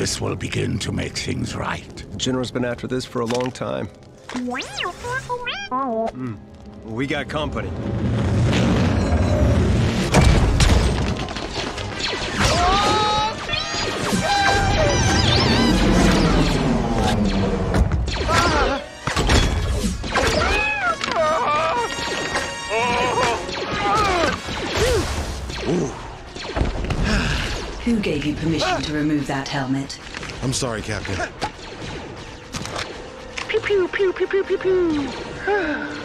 This will begin to make things right. General's been after this for a long time. Hmm. We got company. Permission to remove that helmet? I'm sorry, Captain. Pew pew pew pew pew pew pew.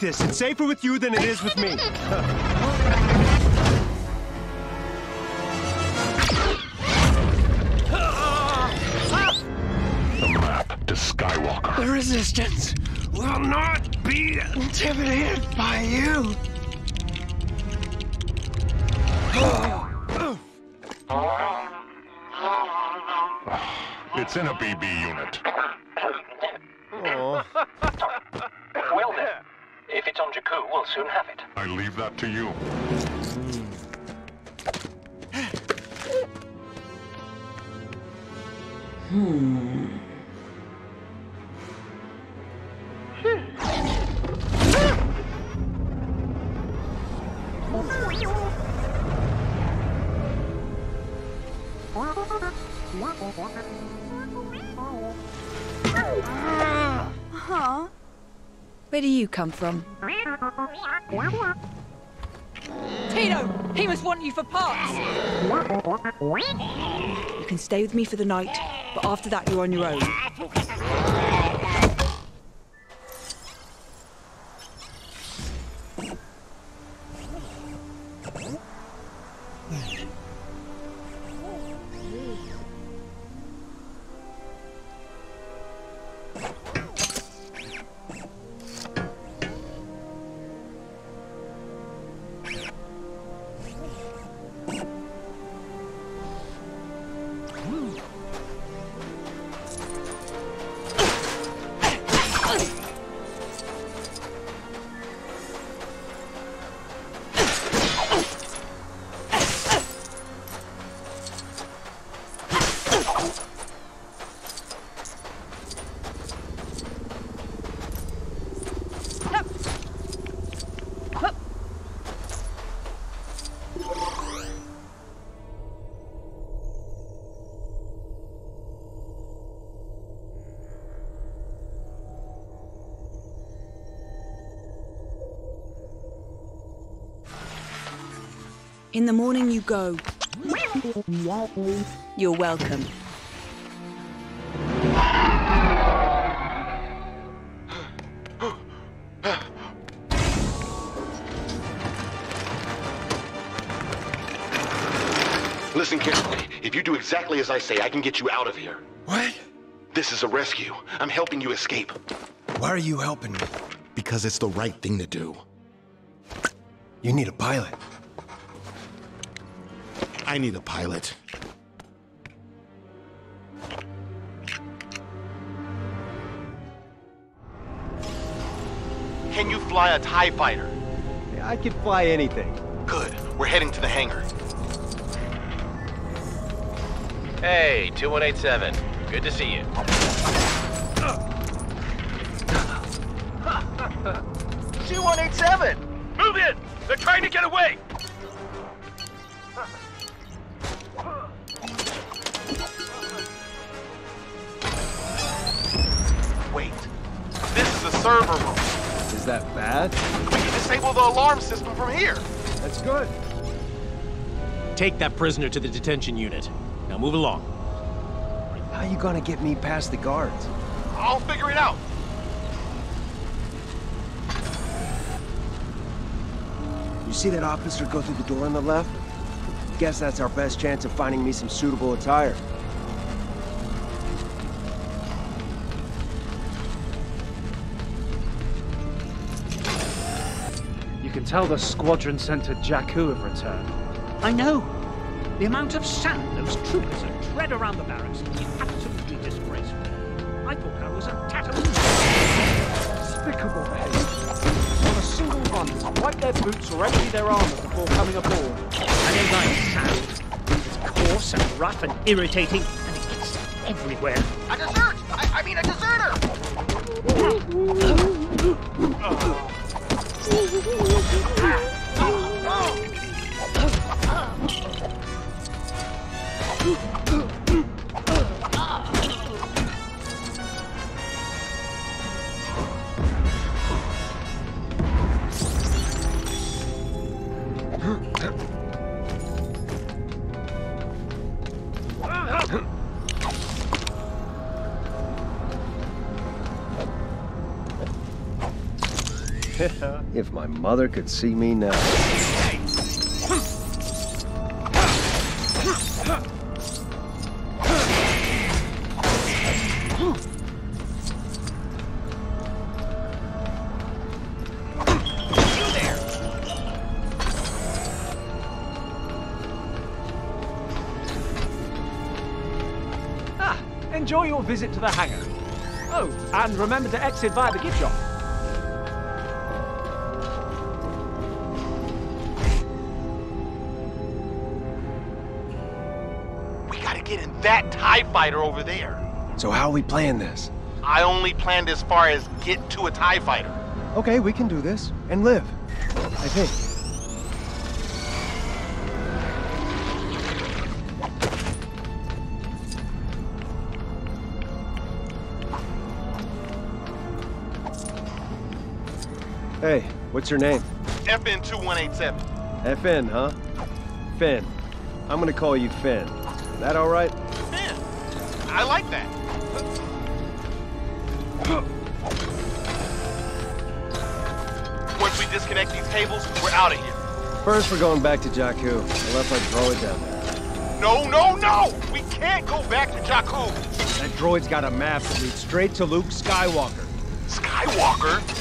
This. It's safer with you than it is with me. The map to Skywalker. The Resistance will not be intimidated by you. Come from? Teedo! He must want you for parts! You can stay with me for the night, but after that you're on your own. In the morning you go. You're welcome. Listen carefully. If you do exactly as I say, I can get you out of here. what? This is a rescue. I'm helping you escape. Why are you helping me? Because it's the right thing to do. You need a pilot. I need a pilot. Can you fly a TIE fighter? I could fly anything. Good. We're heading to the hangar. Hey, 2187. Good to see you. Two one eight seven. Move in! They're trying to get away! Server room. Is that bad? We can disable the alarm system from here. That's good. Take that prisoner to the detention unit. Now move along. How you gonna get me past the guards? I'll figure it out. You see that officer go through the door on the left? Guess that's our best chance of finding me some suitable attire. Can tell the squadron sent to Jakku have returned. I know. The amount of sand those troopers have tread around the barracks is absolutely disgraceful. I thought I was a Tatooine. despicable behaviour. Not a single one to wipe their boots or empty their armour before coming aboard. I don't like the sound. It's coarse and rough and irritating, and it gets everywhere. A dessert! I, I mean a deserter! Oh. Oh! If my mother could see me now. Ah, enjoy your visit to the hangar. Oh, and remember to exit via the gift shop. That TIE fighter over there. So how are we playing this? I only planned as far as get to a TIE fighter. Okay, we can do this. And live. I think. Hey, what's your name? FN 2187. FN, huh? Finn. I'm gonna call you Finn. That all right? I like that. Once we disconnect these cables, we're out of here. First, we're going back to Jakku. I left my droid down there. No, no, no! We can't go back to Jakku. That droid's got a map that leads straight to Luke Skywalker. Skywalker?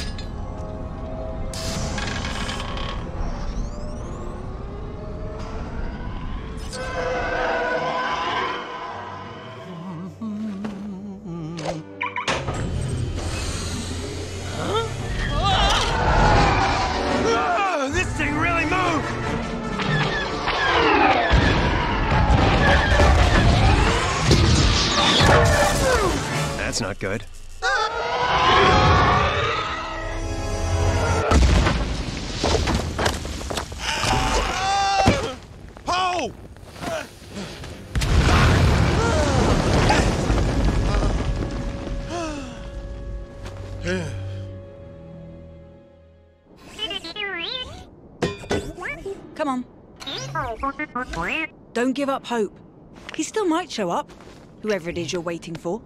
Give up hope. He still might show up, whoever it is you're waiting for.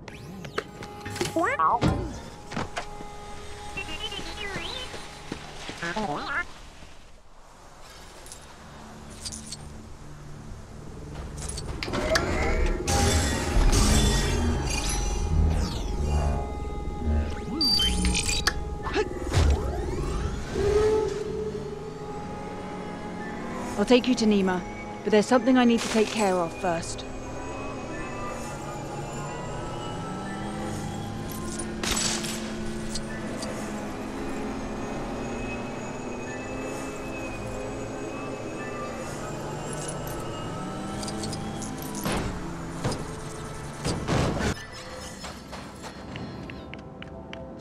I'll take you to Niima, but there's something I need to take care of first.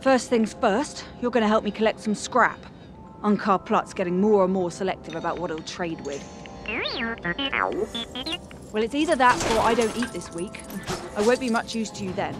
First things first, you're to help me collect some scrap. Unkar Plutt's getting more and more selective about what he'll trade with. Well, it's either that or I don't eat this week. I won't be much use to you then.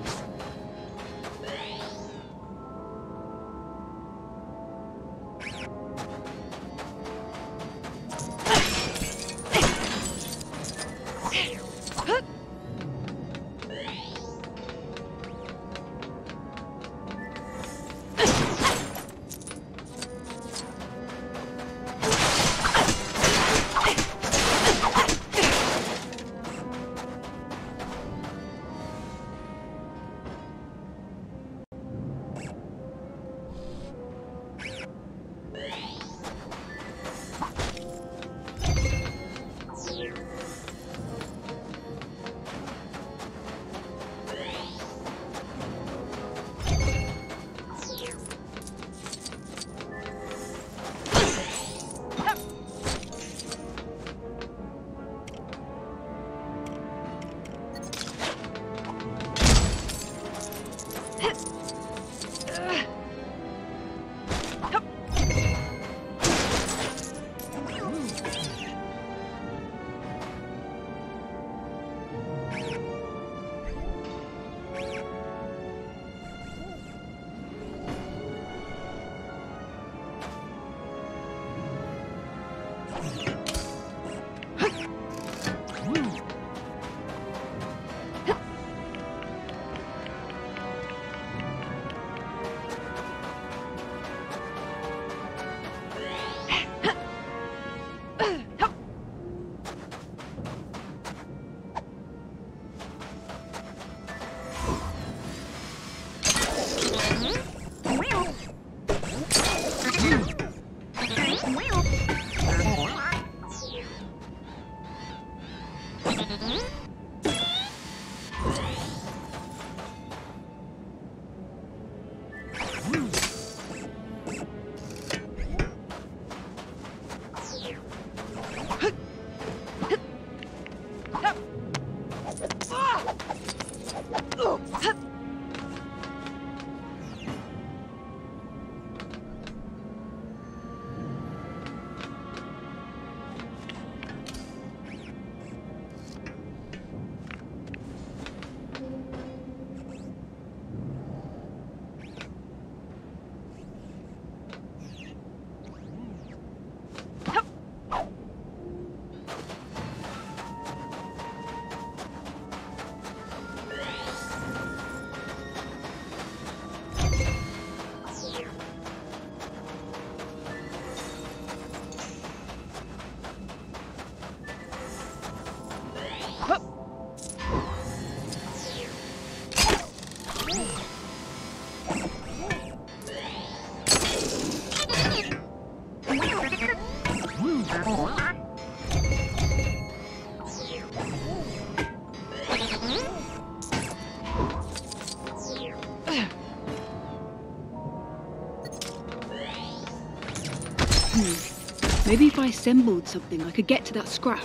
Maybe if I assembled something, I could get to that scrap.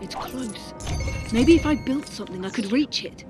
It's close. Maybe if I built something, I could reach it.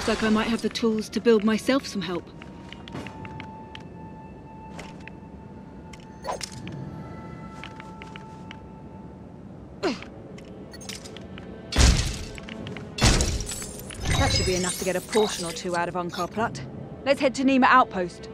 Looks like I might have the tools to build myself some help. That should be enough to get a portion or two out of Unkar Plutt. Let's head to Niima Outpost.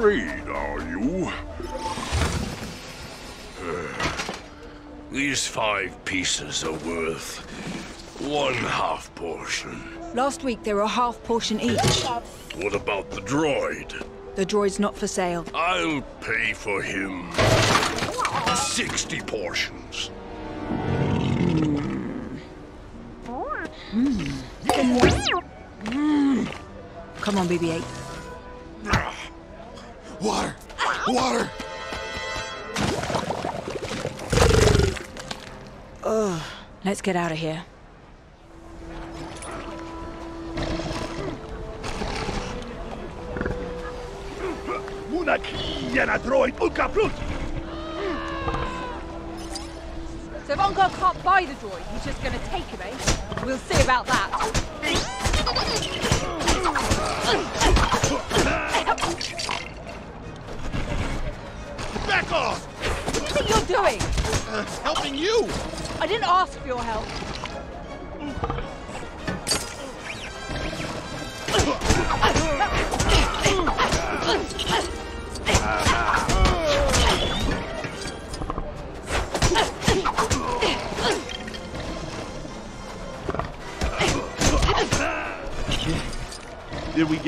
Trade, are you? These five pieces are worth one half portion. Last week they were a half portion each. What about the droid? The droid's not for sale. I'll pay for him 60 portions. Hmm. Hmm. Come on, BB-8. Let's get out of here. So if Unkar can't buy the droid, he's just gonna take him, eh? We'll see about that.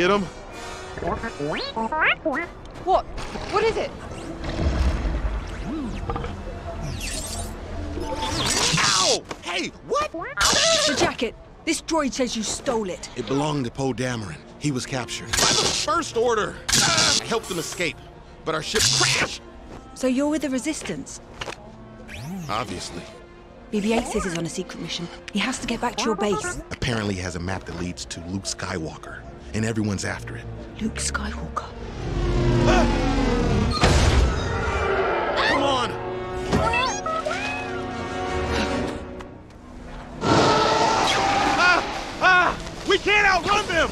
Get him? What? What is it? Ow! Hey, what? The jacket. This droid says you stole it. It belonged to Poe Dameron. He was captured. By the First Order! I helped them escape, but our ship crashed! So you're with the Resistance? Obviously. BB-8 says he's on a secret mission. He has to get back to your base. Apparently he has a map that leads to Luke Skywalker, and everyone's after it. Luke Skywalker. Come on! Ah! Ah! We can't outrun them!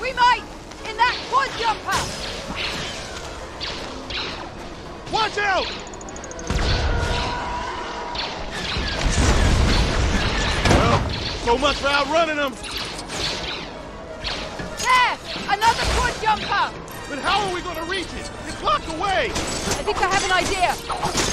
We might! In that quad jumper! Watch out! Well, so much for outrunning them! Another quad jumper! But how are we gonna reach it? It's locked away! I think I have an idea.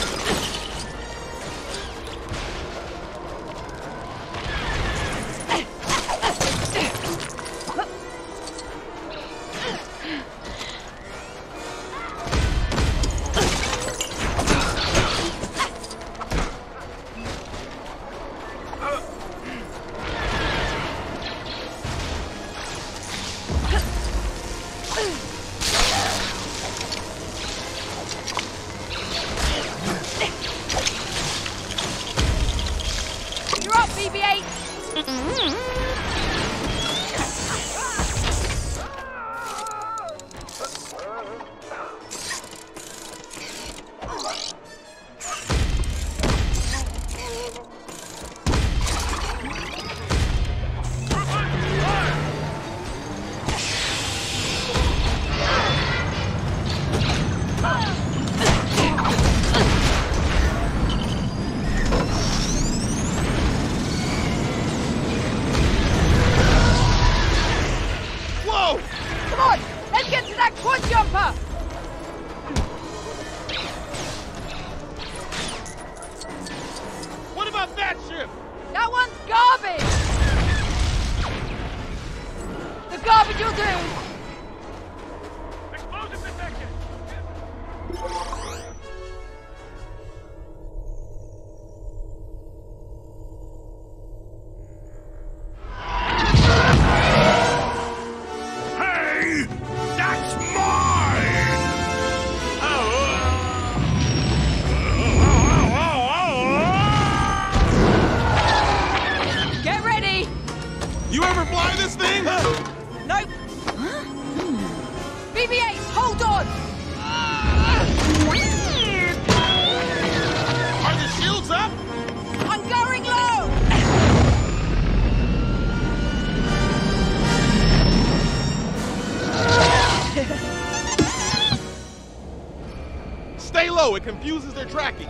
confuses their tracking.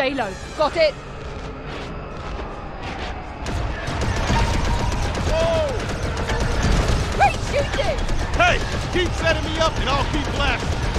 Stay low. Got it? Whoa! Great shooting! Hey! Keep setting me up and I'll keep blasting.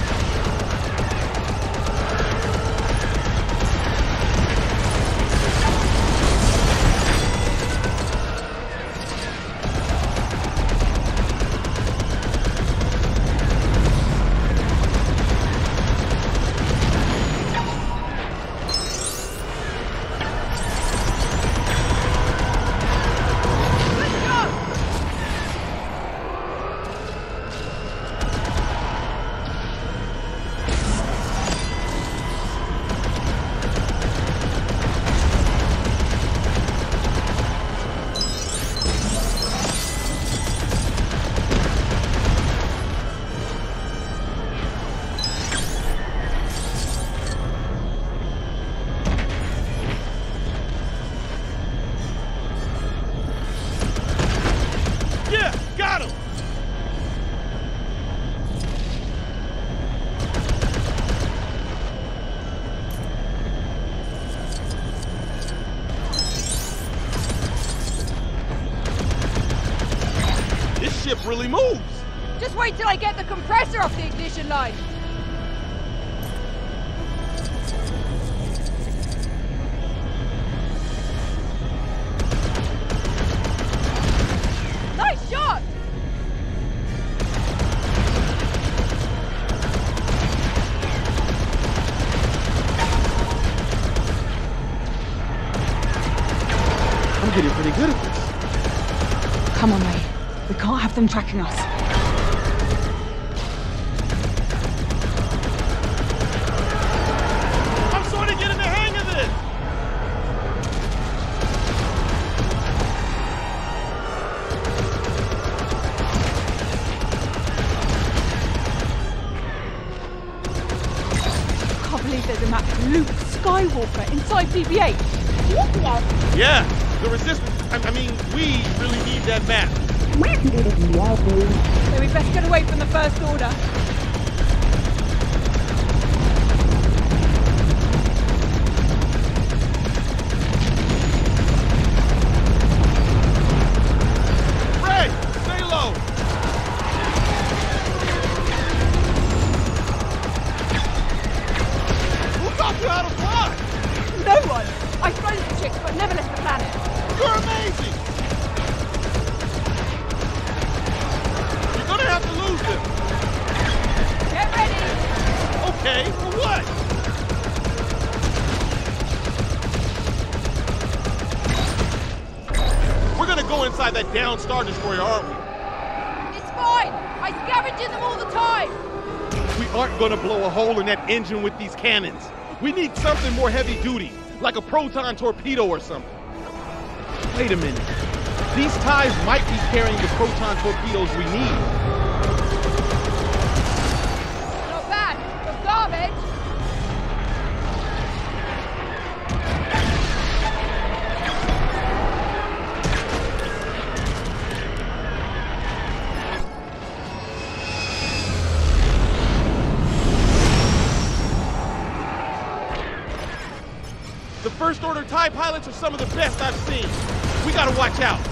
life. Nice shot! I'm getting pretty good at this. Come on, Rey. We can't have them tracking us. I scavenge them all the time. We aren't gonna blow a hole in that engine with these cannons. We need something more heavy duty, like a proton torpedo or something. Wait a minute. These ties might be carrying the proton torpedoes we need. Pilots are some of the best I've seen. We gotta watch out.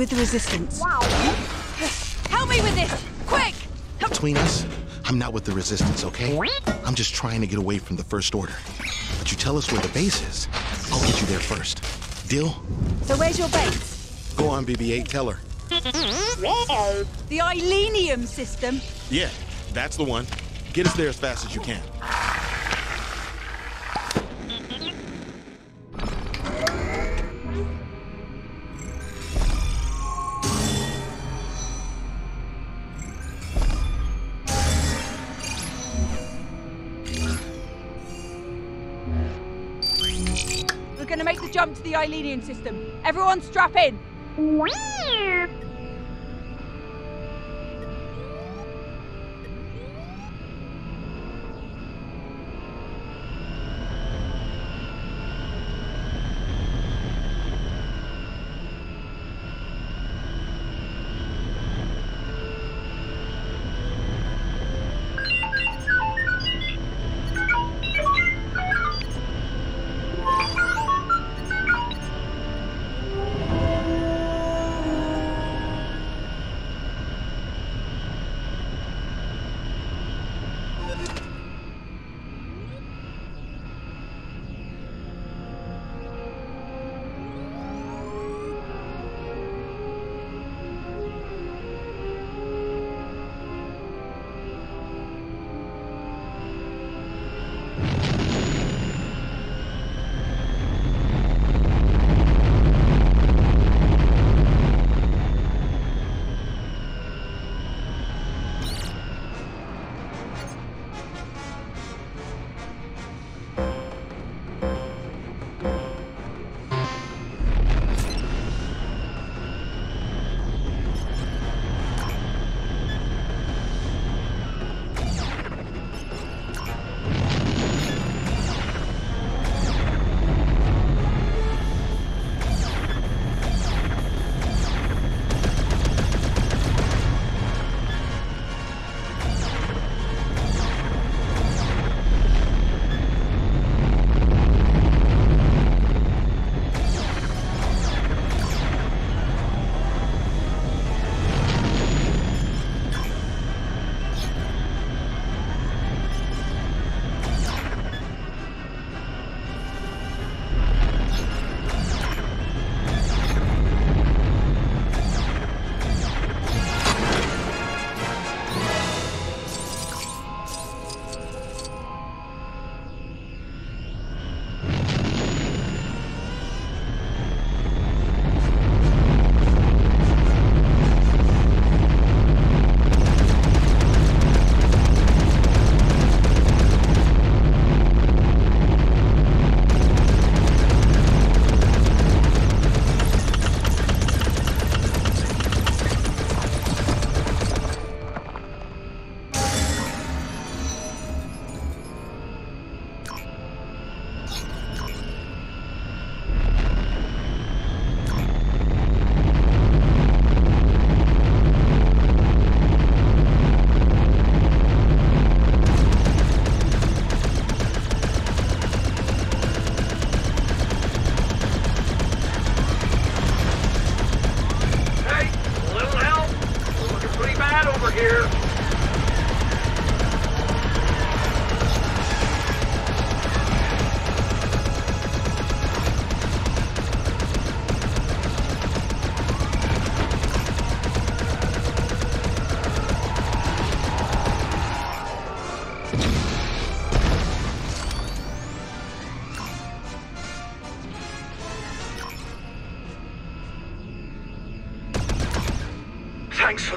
With the resistance. Help me with this! Quick! Between us, I'm not with the resistance, okay? I'm just trying to get away from the First Order. But you tell us where the base is, I'll get you there first. Deal? So where's your base? Go on, BB-8, tell her. The Ileenium system. Yeah, that's the one. Get us there as fast as you can. System. Everyone strap in.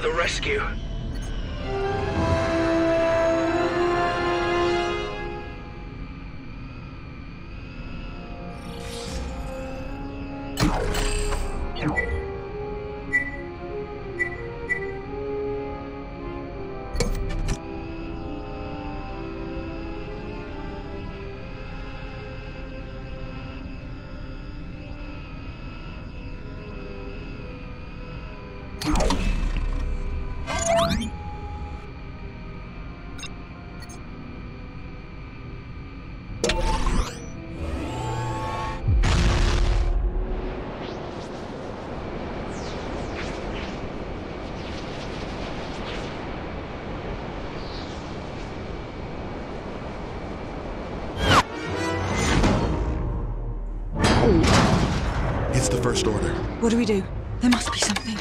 The rescue. First Order. What do we do? There must be something.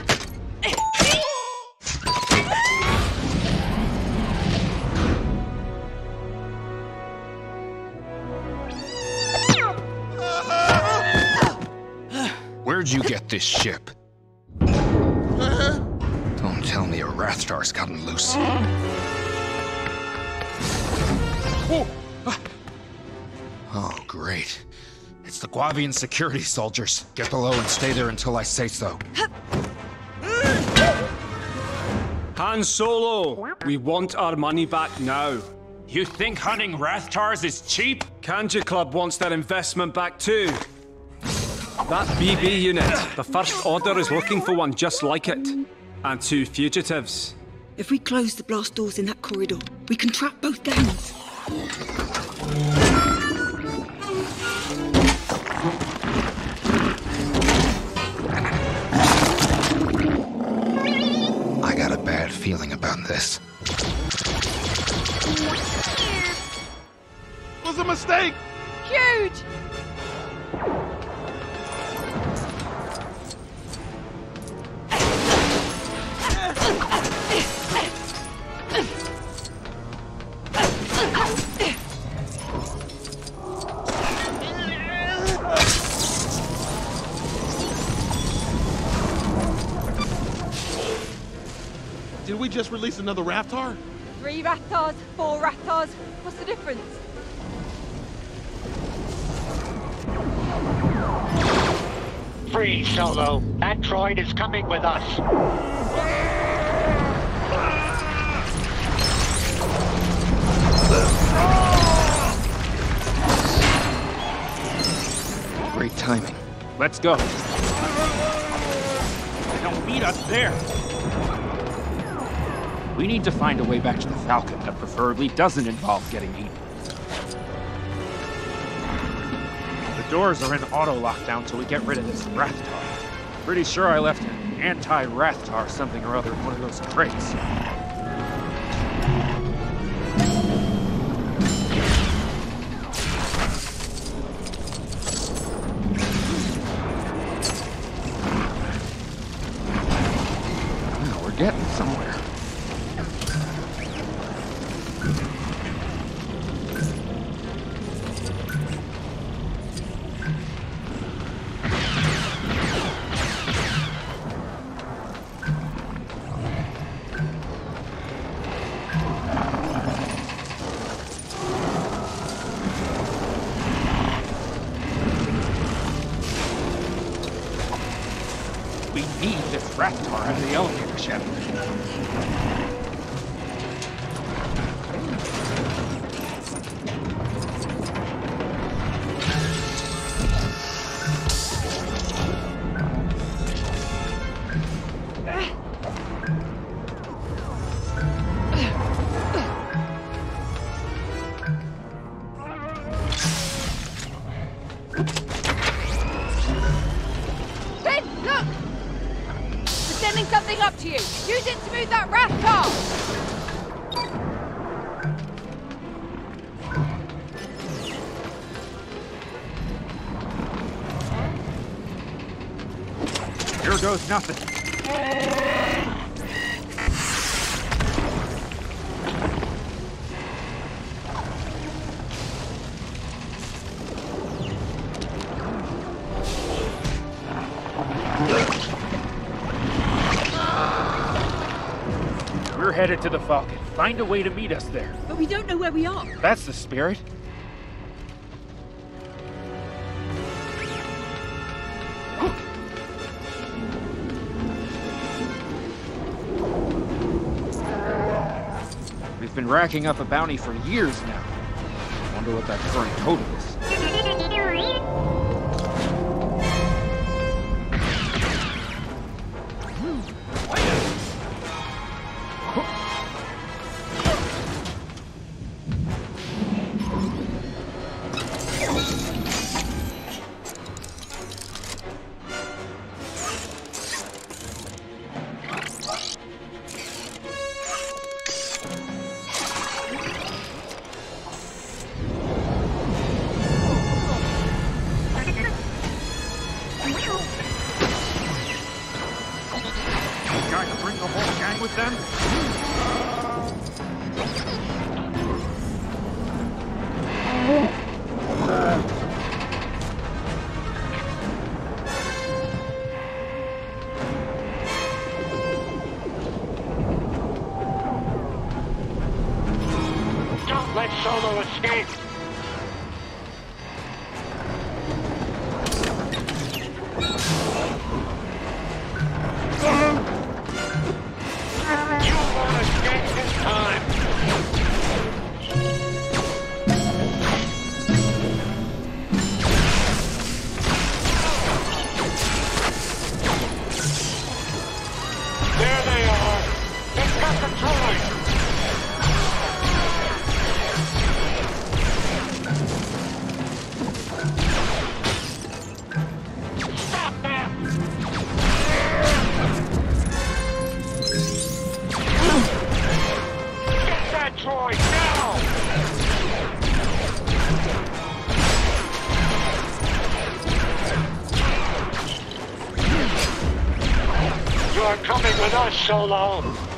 Where'd you get this ship? Don't tell me a Rathtar's gotten loose. Oh, great. It's the Guavian security soldiers. Get below and stay there until I say so. Han Solo, we want our money back now. You think hunting Rathtars is cheap? Kanji Club wants their investment back too. That BB unit, the First Order is looking for one just like it. And two fugitives. If we close the blast doors in that corridor, we can trap both gangs. Bad feeling about this. It was a mistake! Huge! just release another Rathtar? Three Rathtars, four Rathtars. What's the difference? Free, Solo. That droid is coming with us. Great timing. Let's go. They'll meet us there. We need to find a way back to the Falcon that preferably doesn't involve getting eaten. The doors are in auto lockdown till we get rid of this Rathtar. Pretty sure I left an anti-Rathtar something or other in one of those crates. nothing. We're headed to the Falcon. Find a way to meet us there. But we don't know where we are. That's the spirit. racking up a bounty for years now. Wonder what that current total are coming with us, Solo!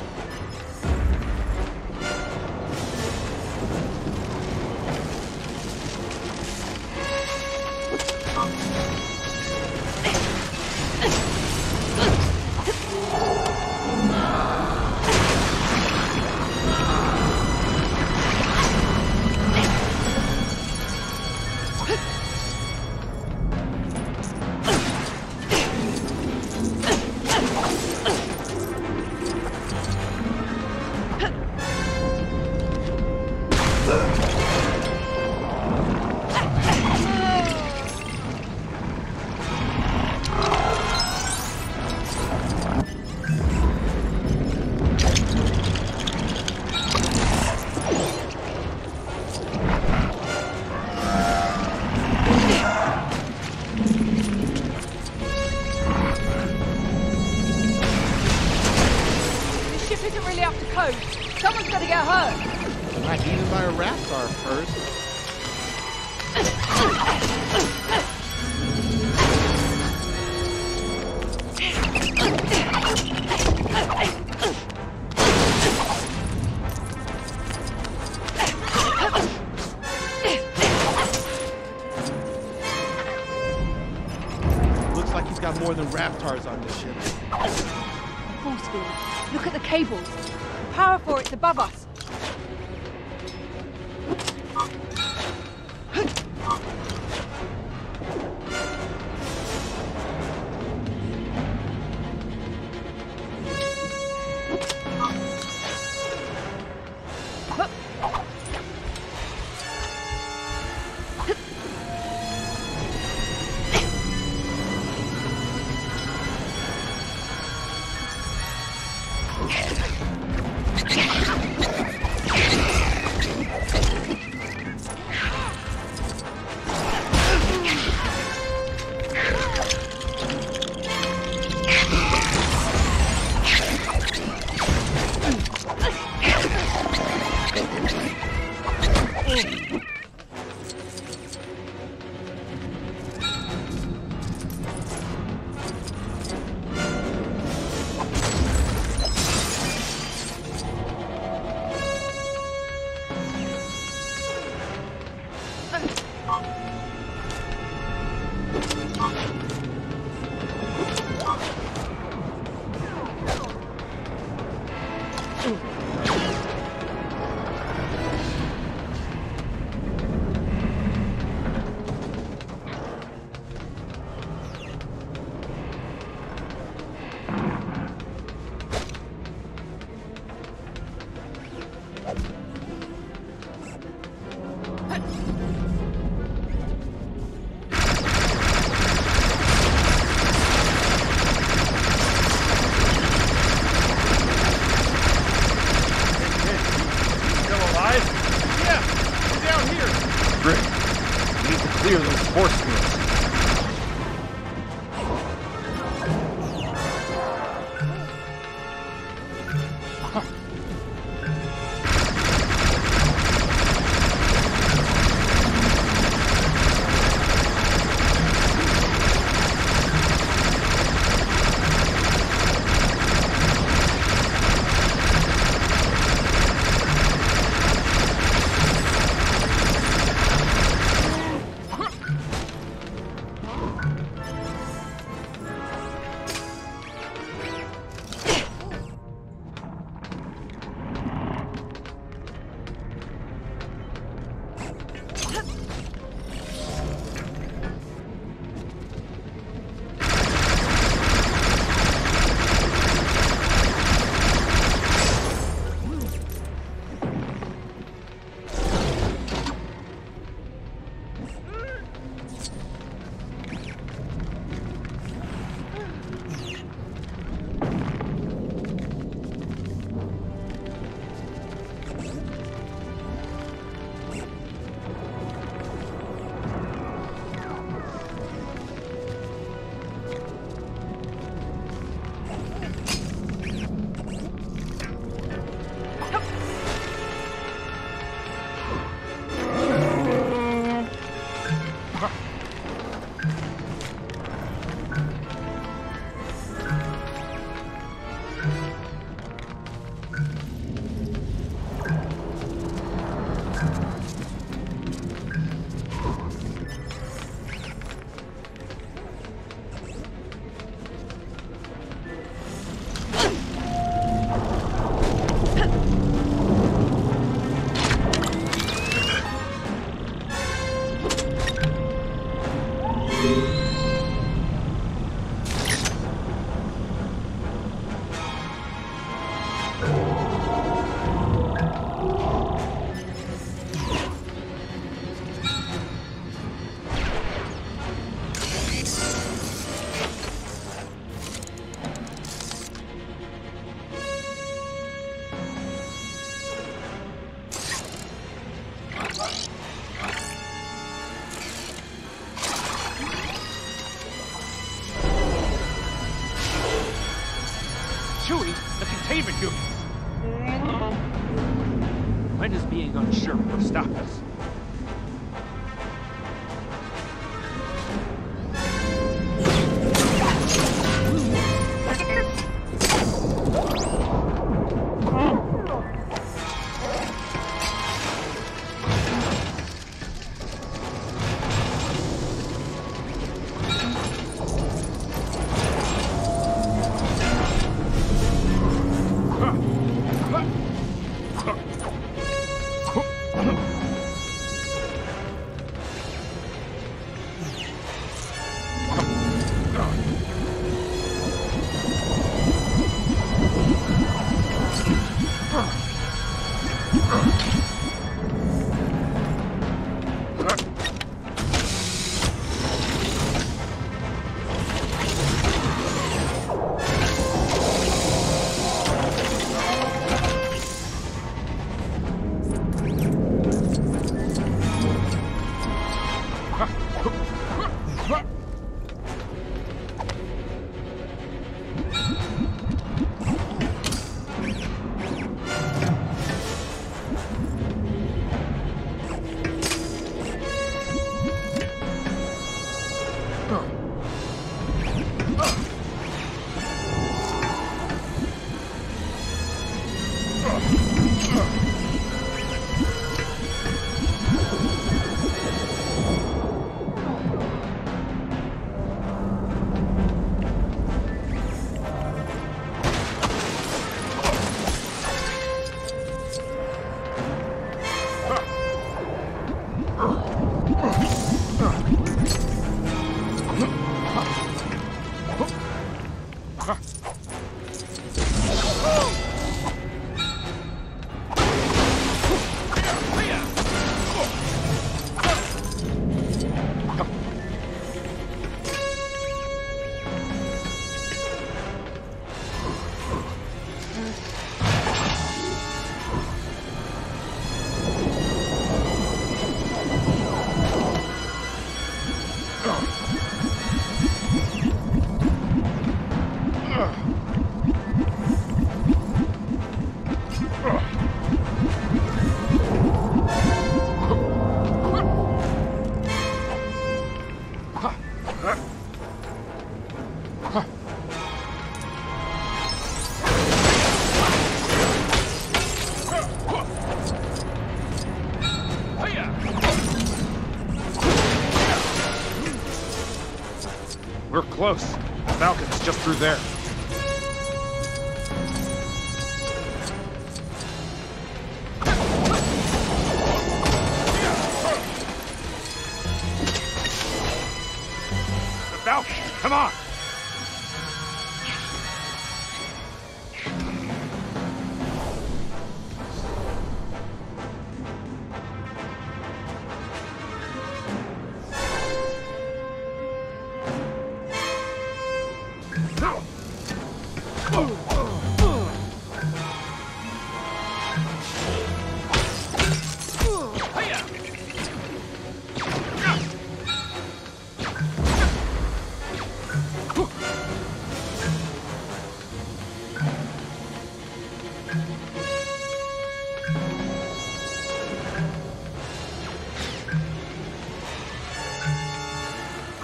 Huh?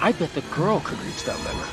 I bet the girl could reach that limit.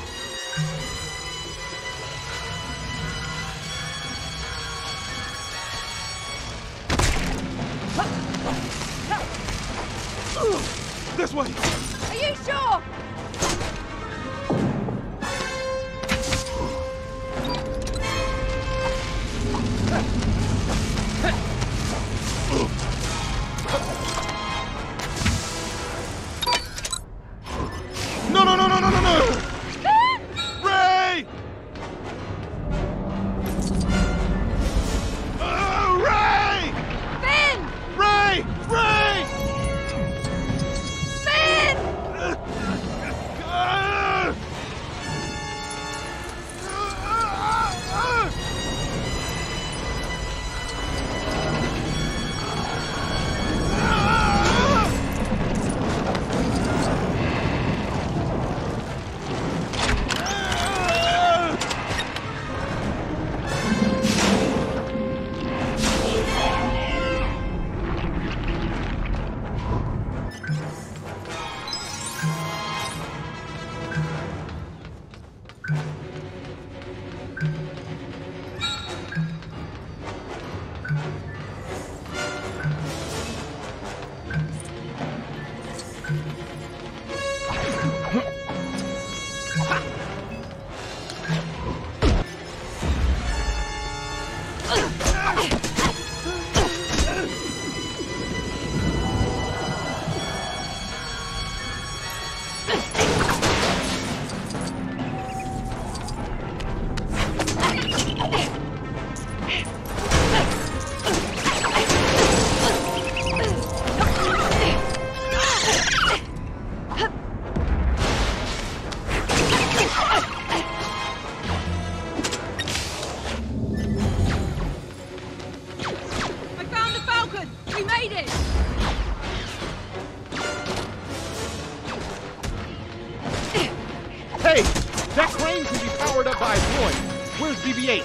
BB-8.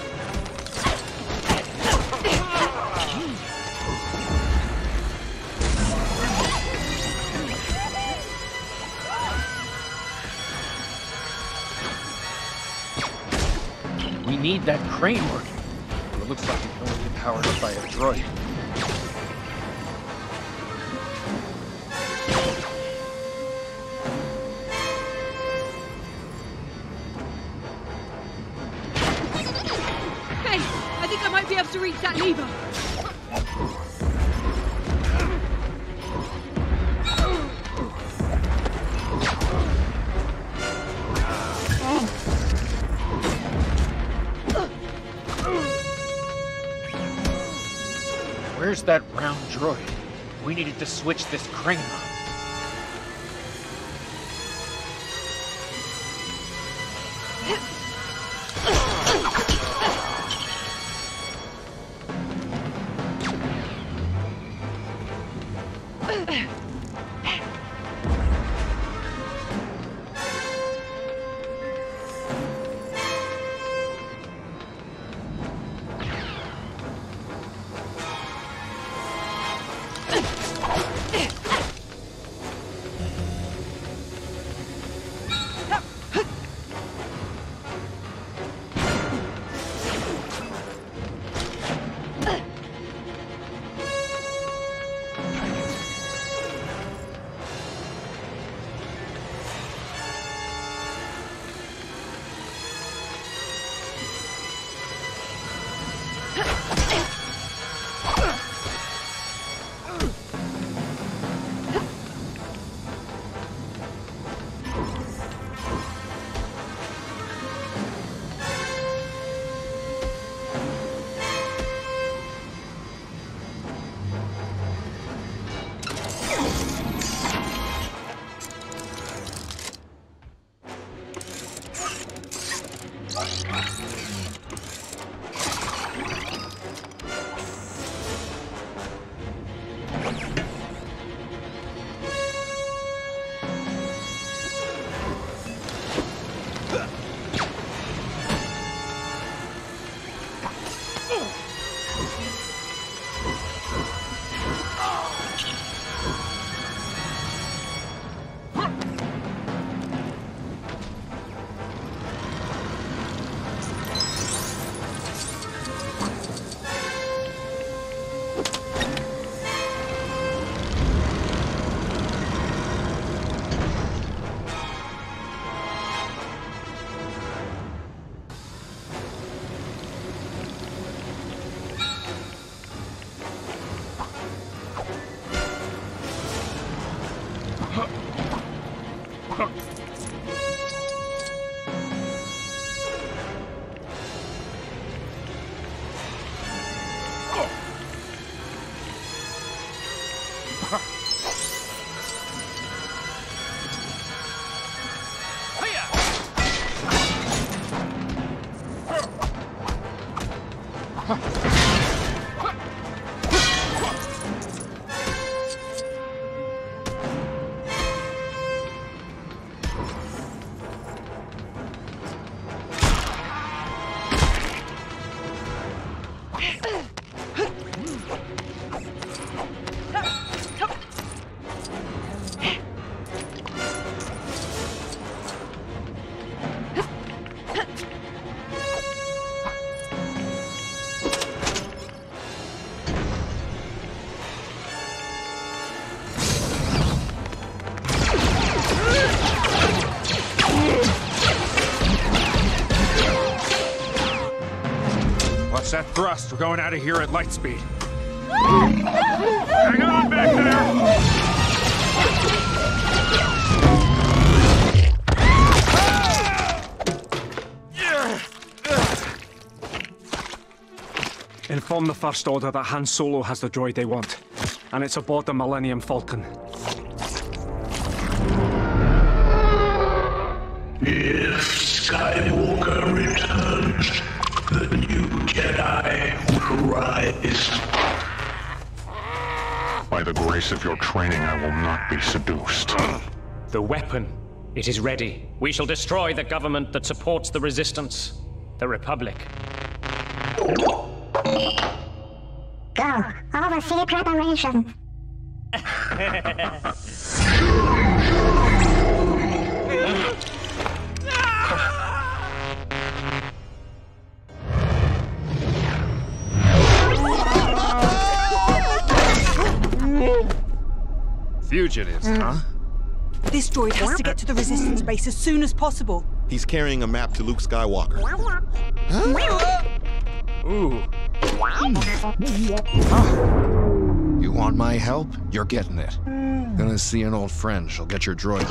We need that crane working. It looks like it can only be powered up by a droid. We needed to switch this crane on. Watch thrust. We're going out of here at light speed. Hang on back there! Inform the First Order that Han Solo has the droid they want, and it's aboard the Millennium Falcon. Be seduced. The weapon. It is ready. We shall destroy the government that supports the resistance. The Republic. Go. Oversee preparation. Fugitives, Mm. huh? This droid has to get to the resistance base as soon as possible. He's carrying a map to Luke Skywalker. Ooh. You want my help? You're getting it. Gonna see an old friend. She'll get your droid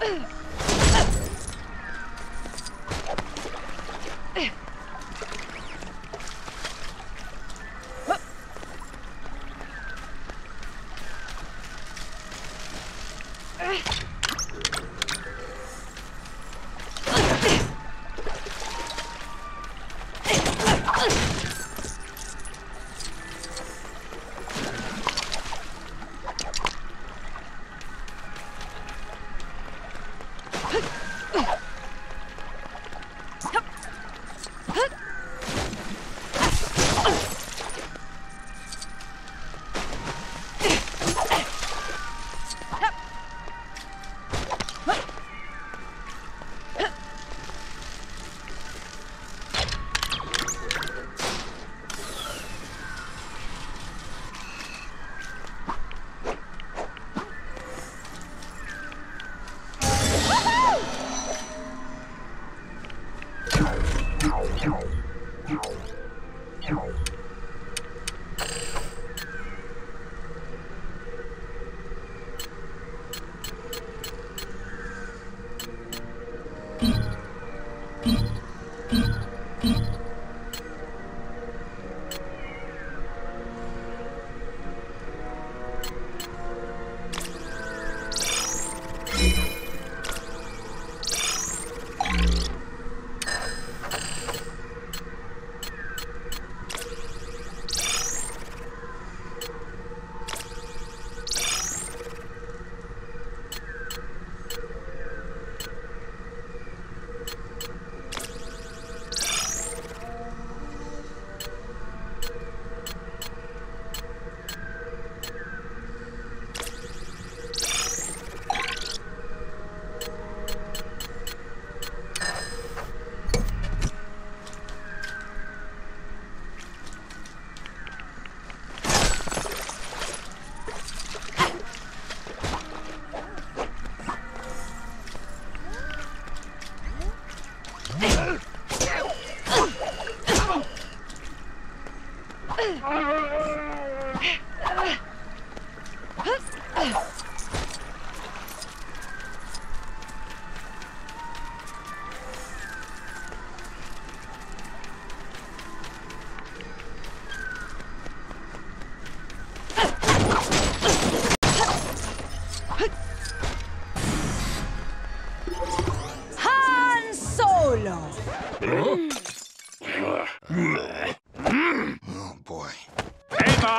Ugh.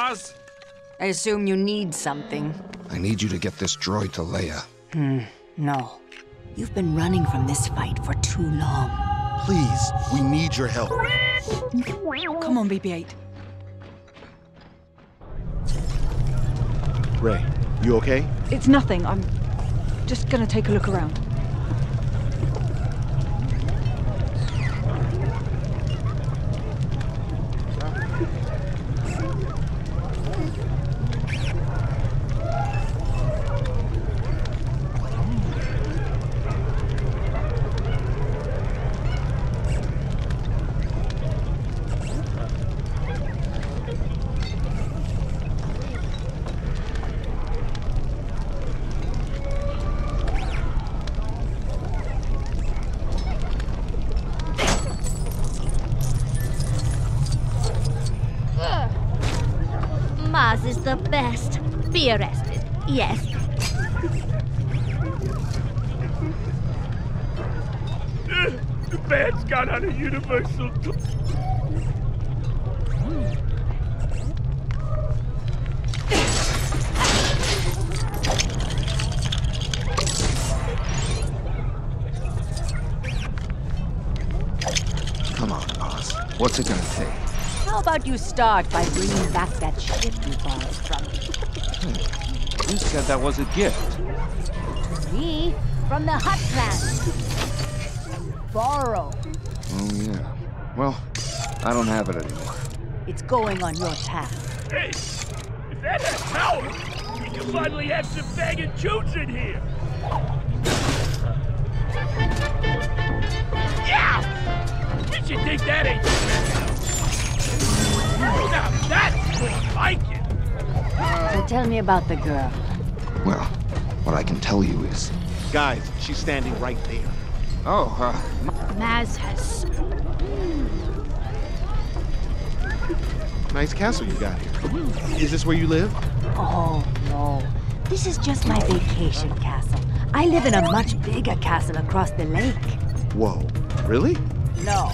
Hey, I assume you need something. I need you to get this droid to Leia. Hmm, no. You've been running from this fight for too long. Please, we need your help. Come on, BB-8. Rey, you okay? It's nothing. I'm just gonna take a look around. Mars is the best. Be arrested. Yes. The band's got on a universal. Come on, Oz. What's it gonna take? How about you start by bringing back that ship you borrowed from me? Who said that was a gift? Me from the Hutt Clan. Borrow. Oh, yeah. Well, I don't have it anymore. It's going on your tab. Hey, is that a power, We can finally have some banging tunes in here. Yeah! Did you think that ain't tell me about the girl. Well, what I can tell you is. Guys, she's standing right there. Oh, uh, Maz has. Nice castle you got here. Is this where you live? Oh, no. This is just my vacation castle. I live in a much bigger castle across the lake. Whoa, really? No.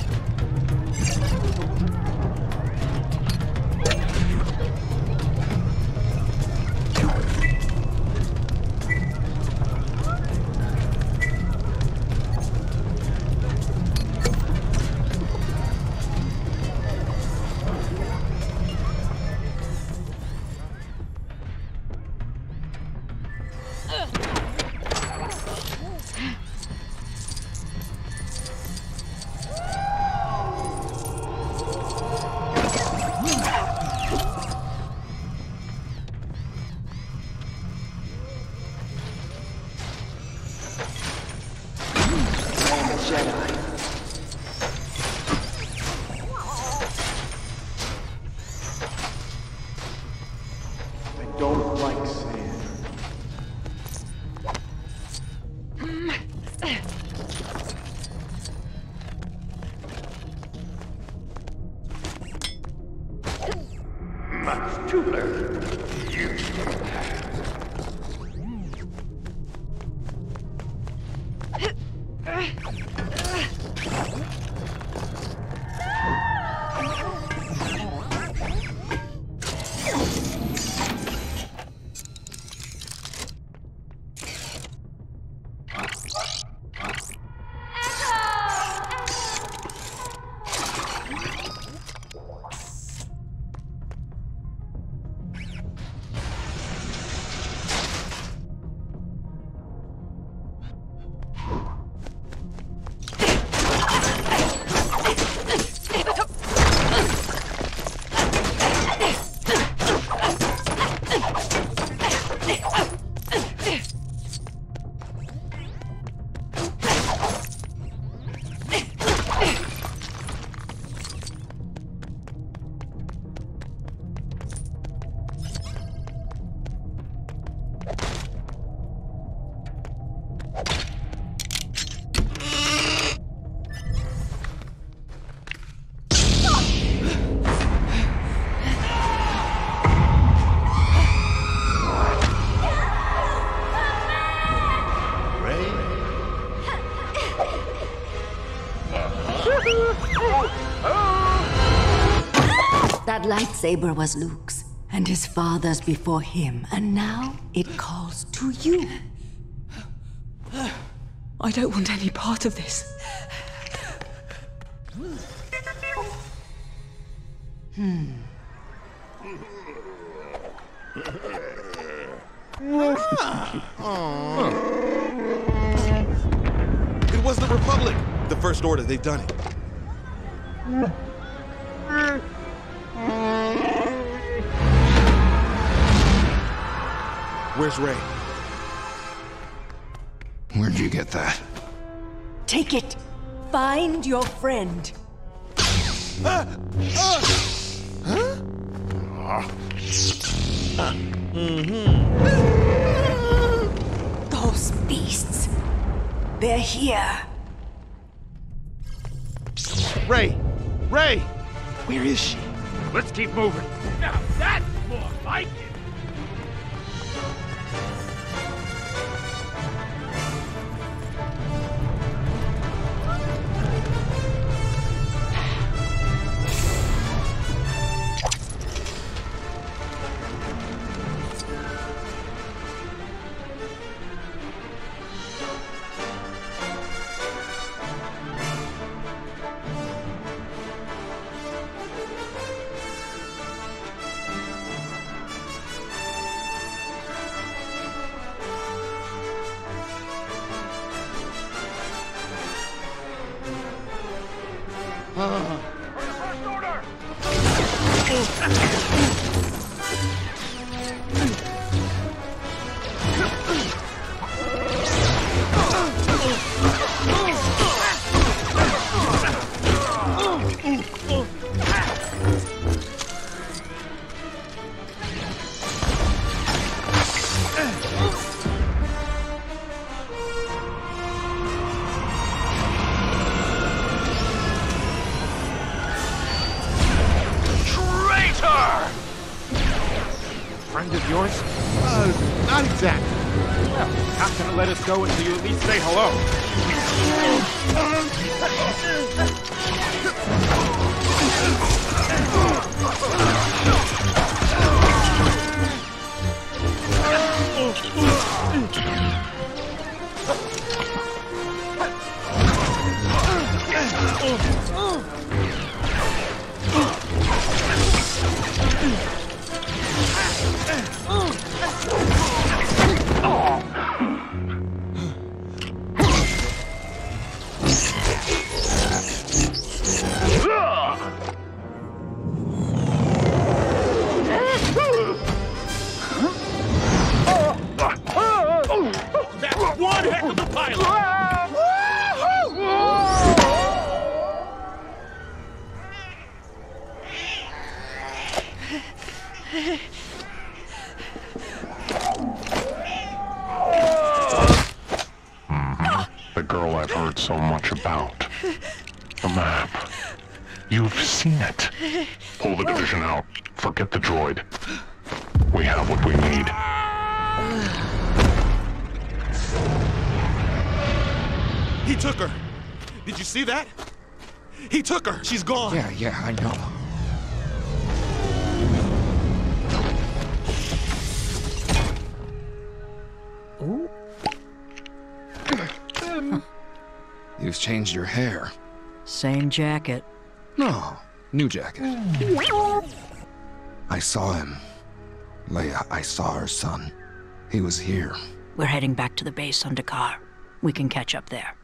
Lightsaber was Luke's, and his father's before him, and now it calls to you. I don't want any part of this. Hmm. It was the Republic. The First Order, they've done it. Your friend. Those beasts. They're here. Rey! Rey! Where is she? Let's keep moving. Yeah, I know. Ooh. You've changed your hair. Same jacket. No, new jacket. I saw him. Leia, I saw her son. He was here. We're heading back to the base on D'Qar. We can catch up there.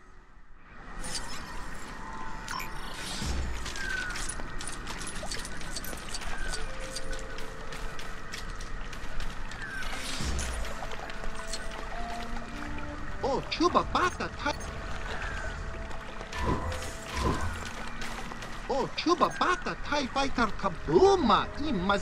Mama, ihm mal.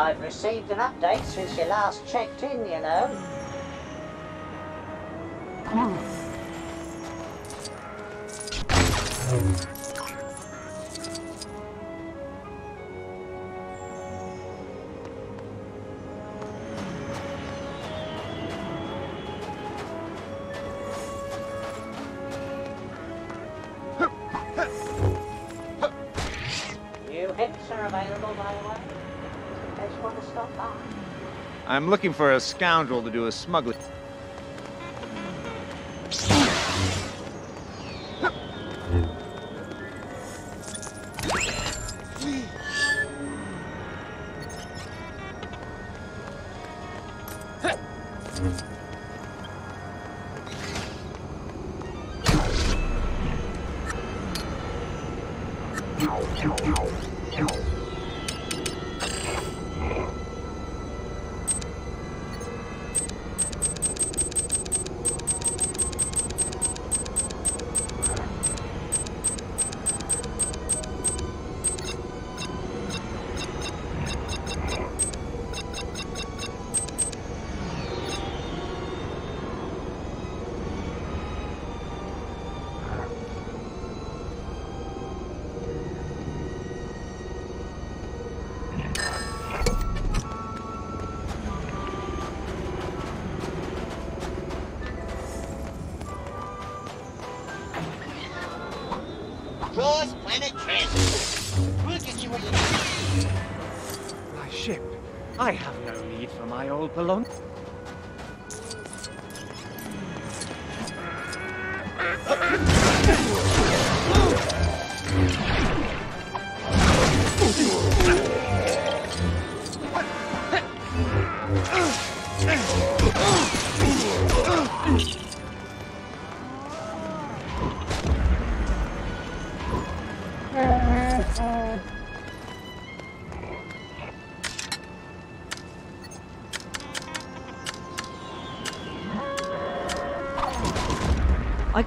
I've received an update since you last checked in, you know. Hmm. New hits are available, by the way. I'm looking for a scoundrel to do a smuggling.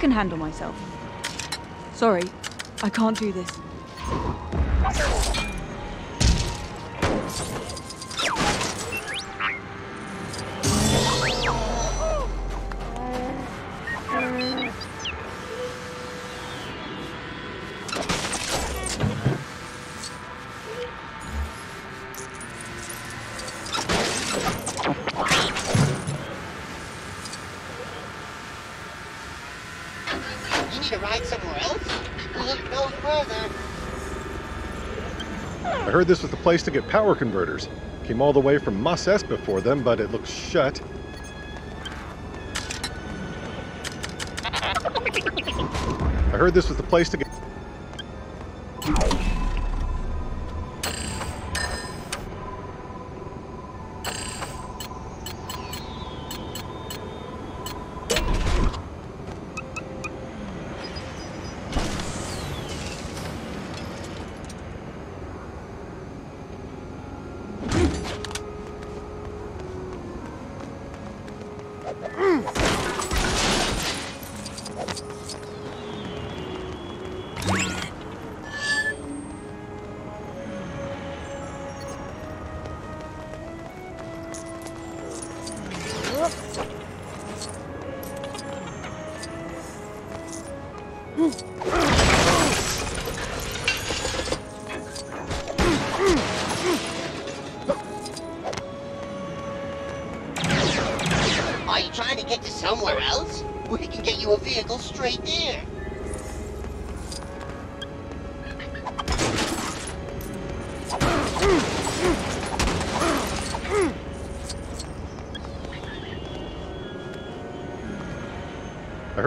Can handle myself. Sorry, I can't do this. Heard this was the place to get power converters. Came all the way from Mos Espa for them, but it looks shut. I heard this was the place to get...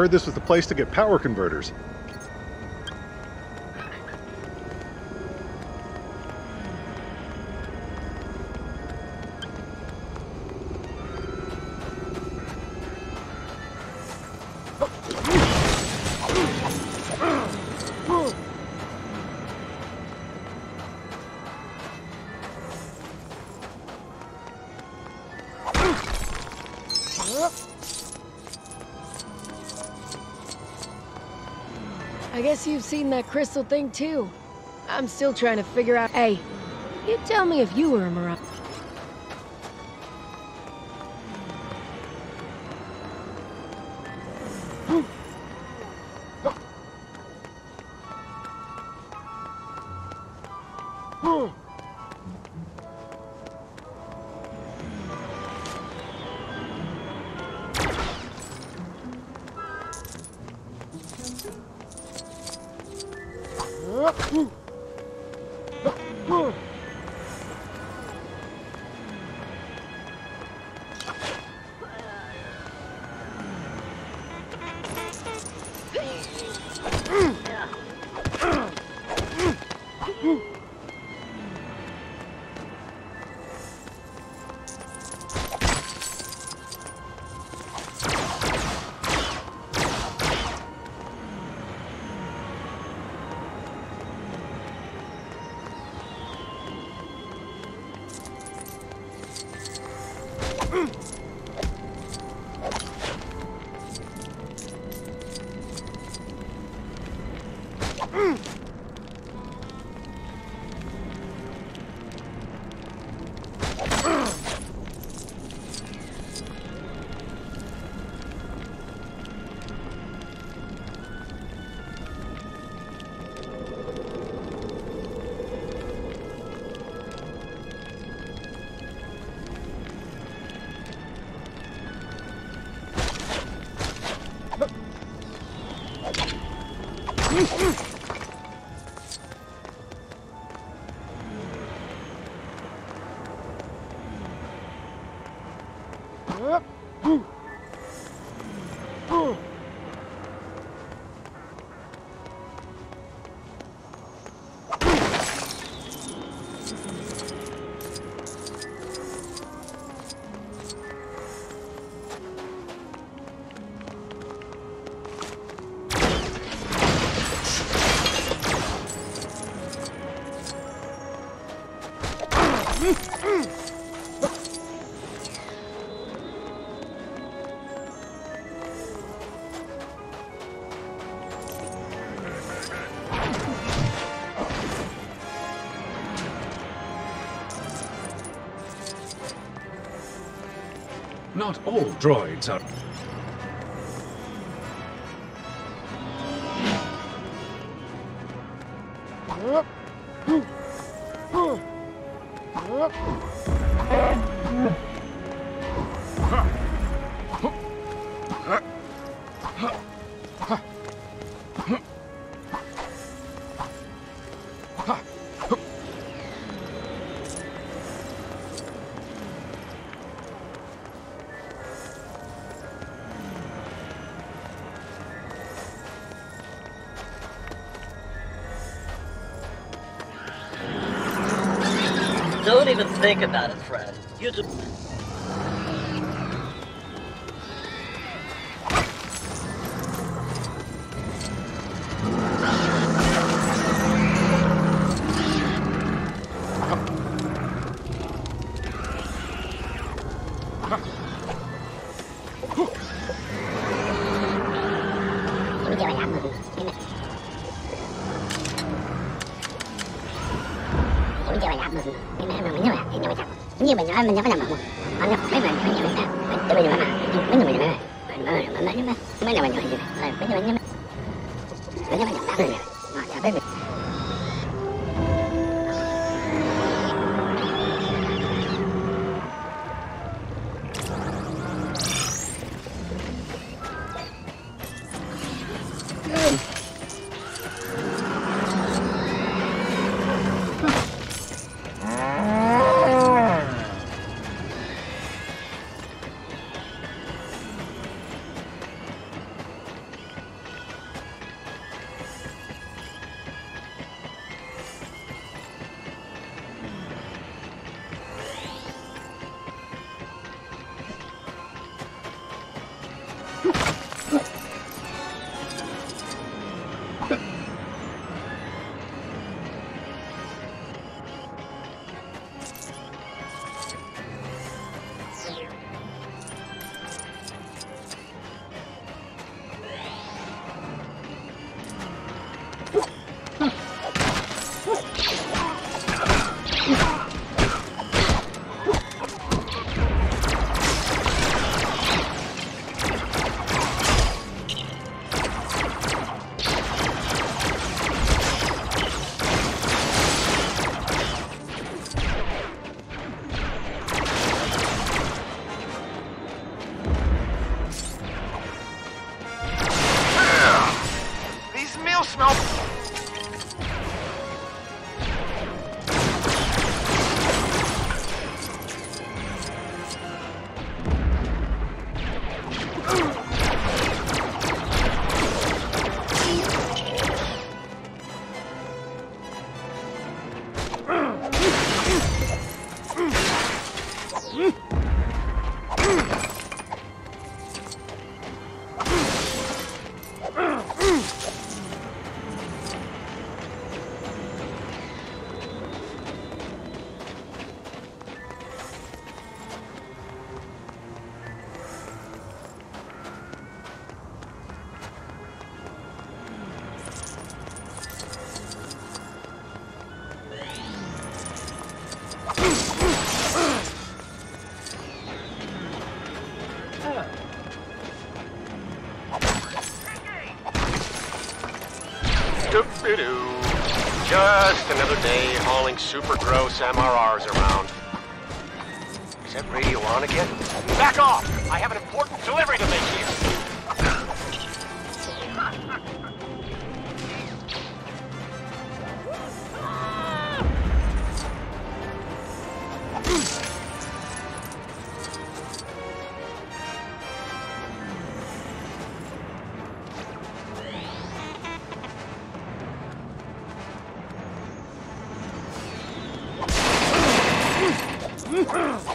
heard this was the place to get power converters. seen that crystal thing too. I'm still trying to figure out- Hey, you tell me if you were a Mirage. Hmm. not all droids are think about it, Fred. You do. 啊慢点慢点慢 hauling super gross MRRs around. Is that radio on again? Back off! Mm-hmm.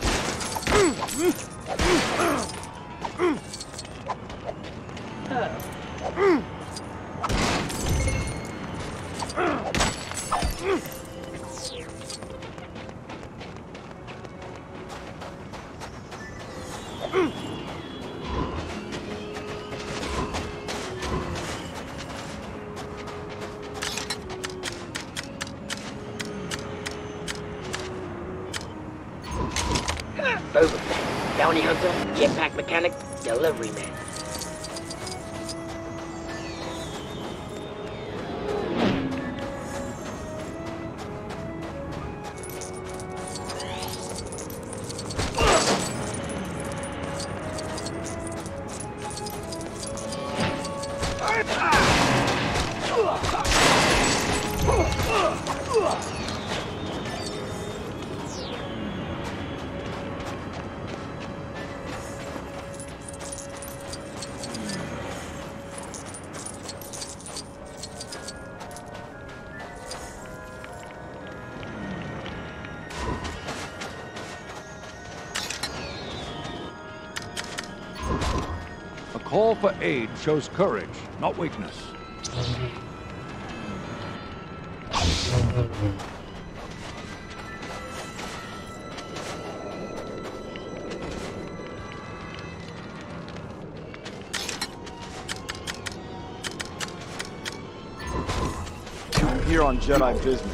For aid shows courage, not weakness. Here on Jedi business.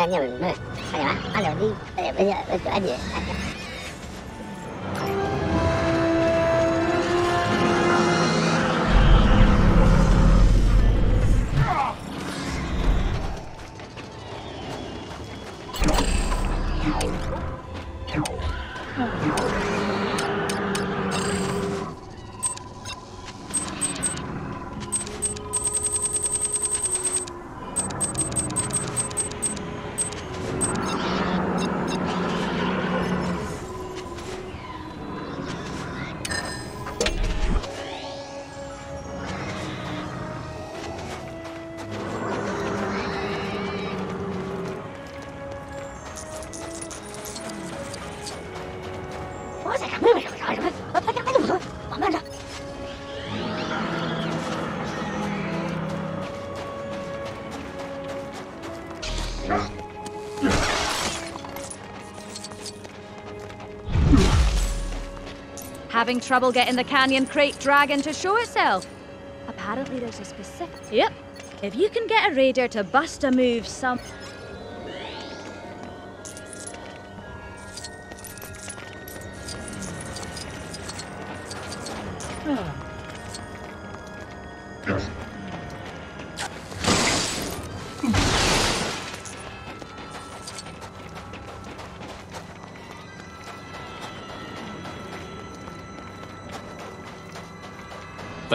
那你们，干什么？干点啥？哎呀，没事，没事，干点。Having trouble getting the canyon krayt dragon to show itself? Apparently there's a specific... Yep. If you can get a raider to bust a move some...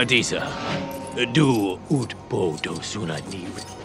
Patisa, du ut bodo sunani.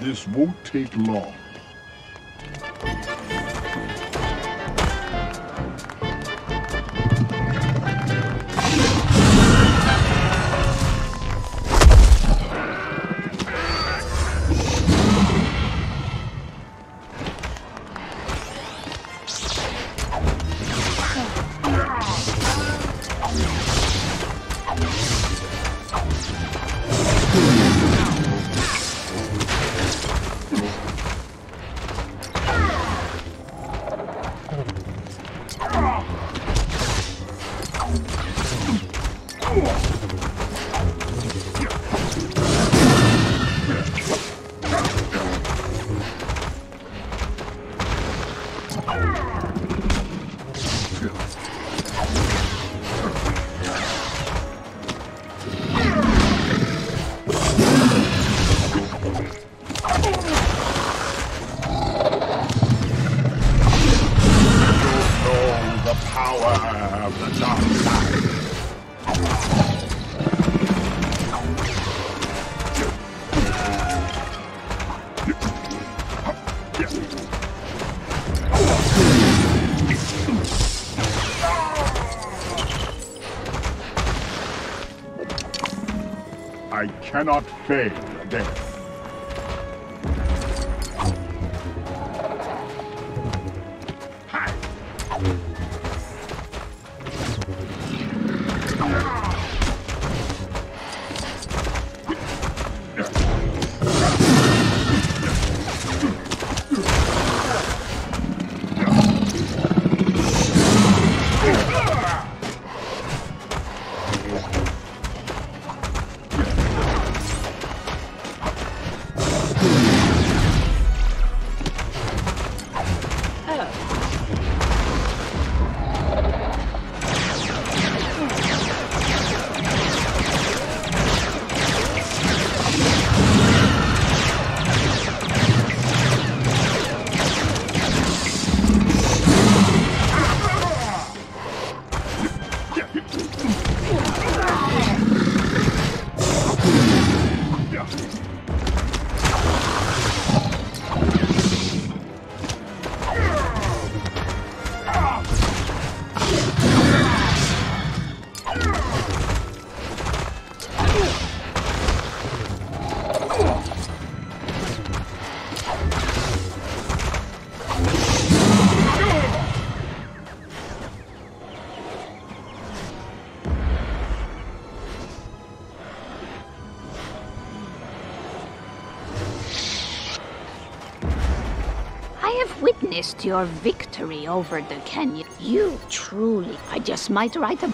This won't take long. Cannot fail again. Witnessed your victory over the Kenyan. You truly, I just might write a.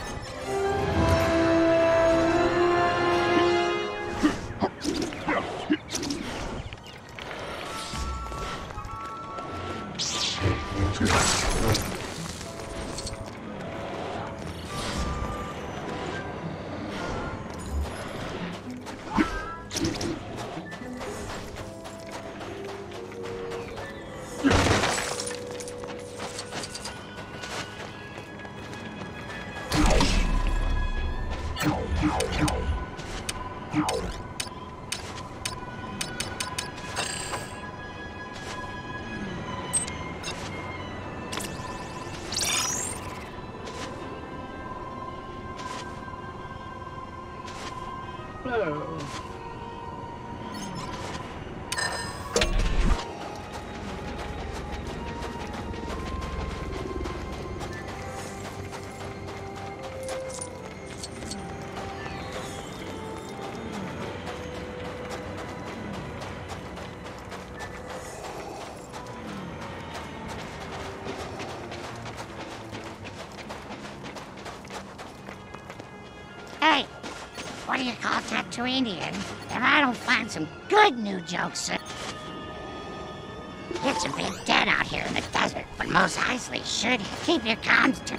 new jokes? It's a bit dead out here in the desert, but Mos Eisley should keep your comms to...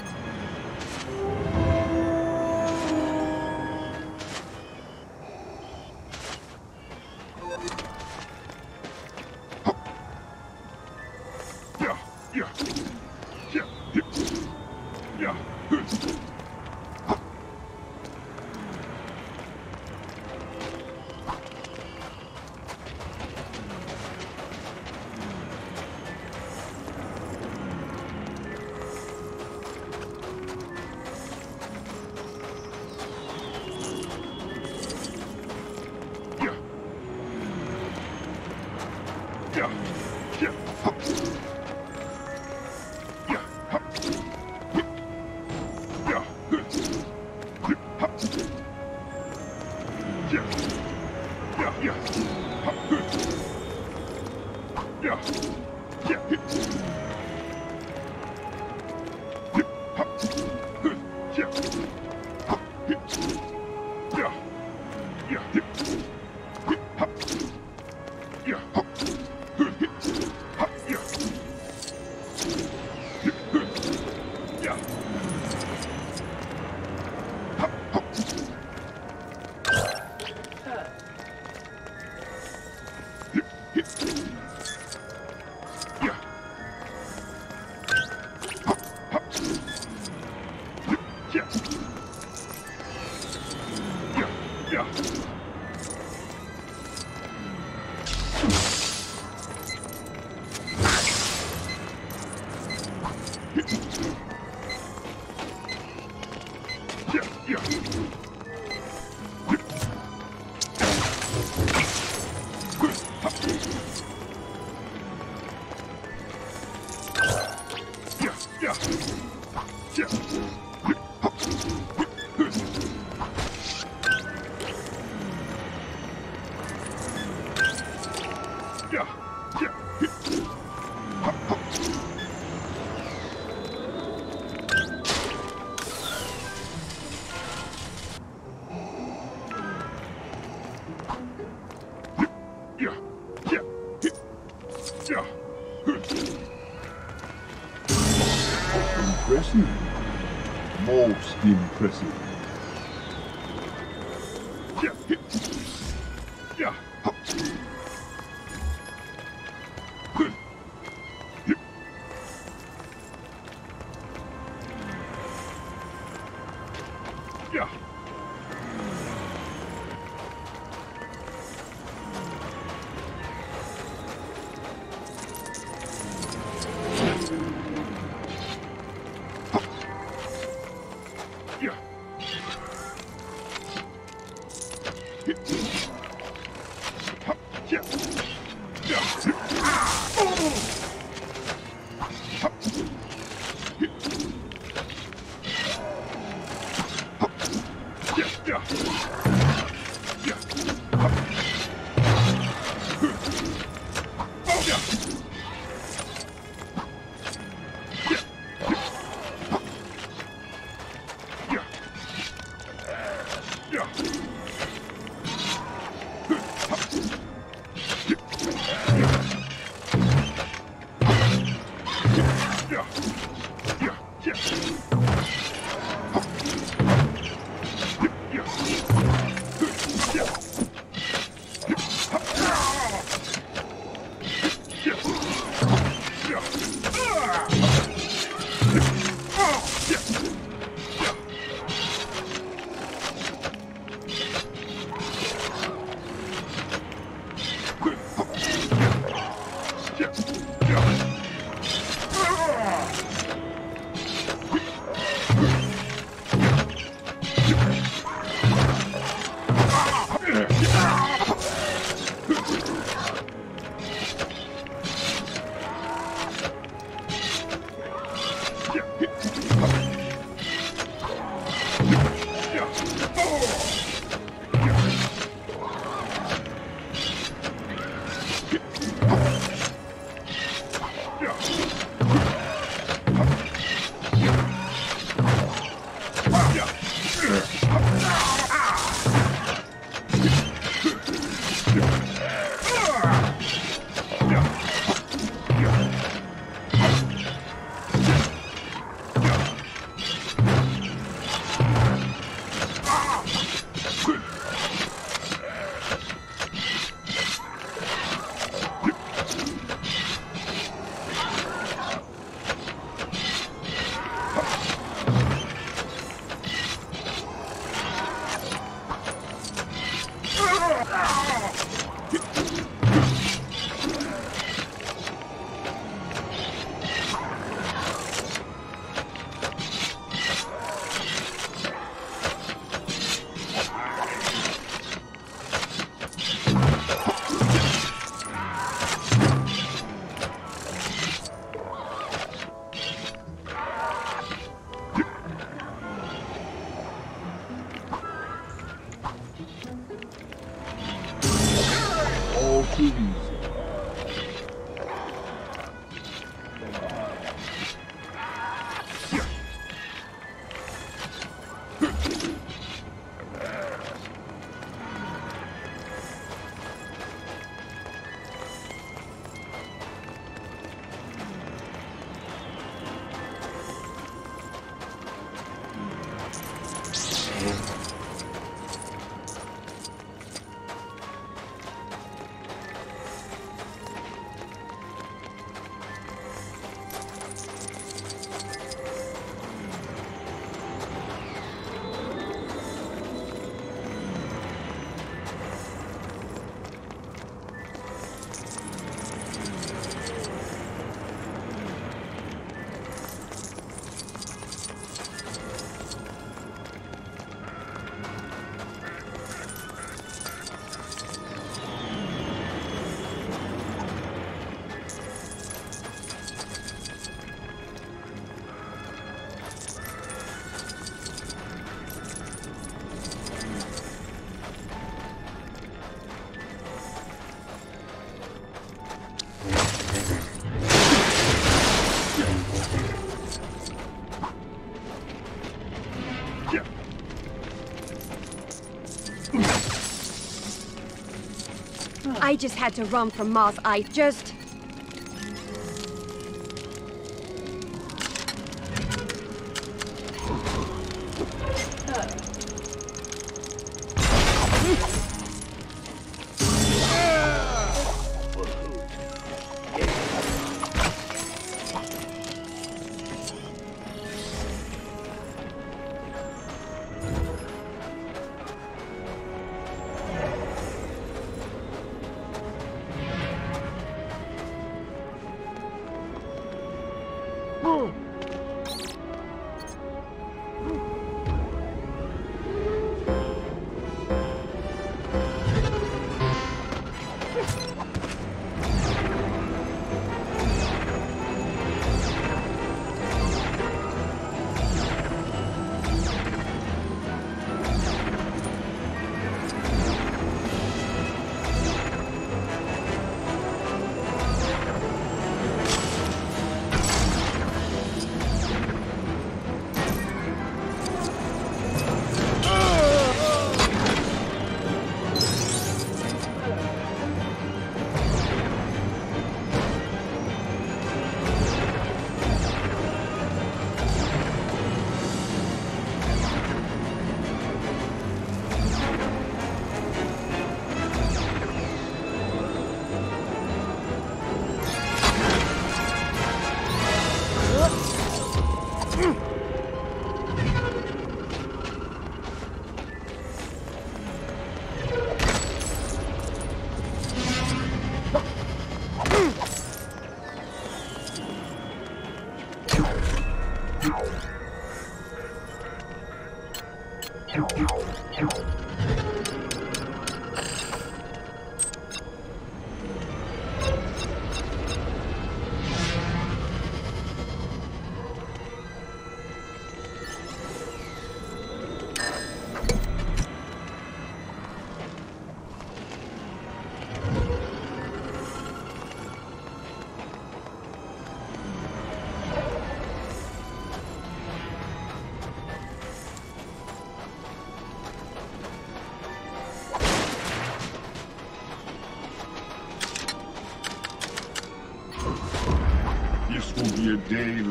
I just had to run from Mars. I just...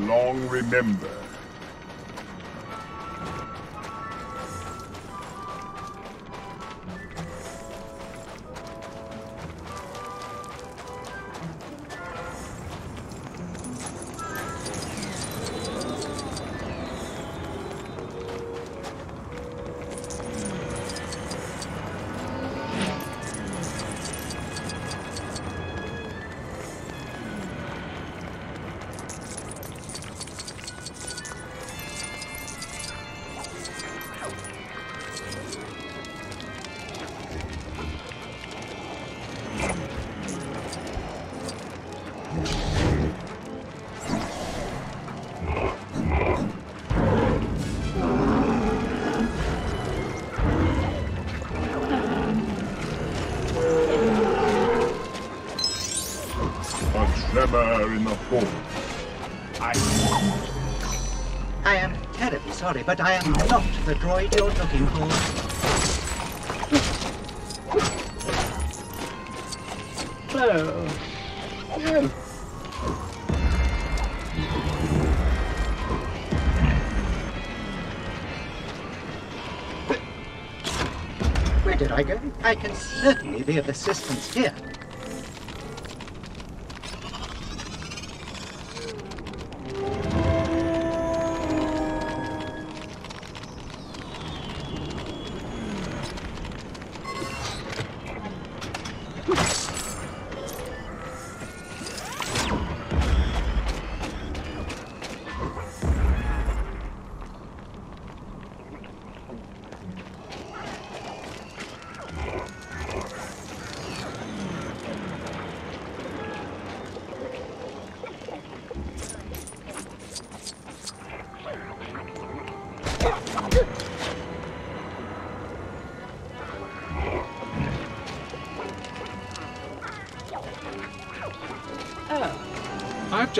long remembered. Sorry, but I am not the droid you're looking for. Hello. Oh. Where did I go? I can certainly be of assistance here.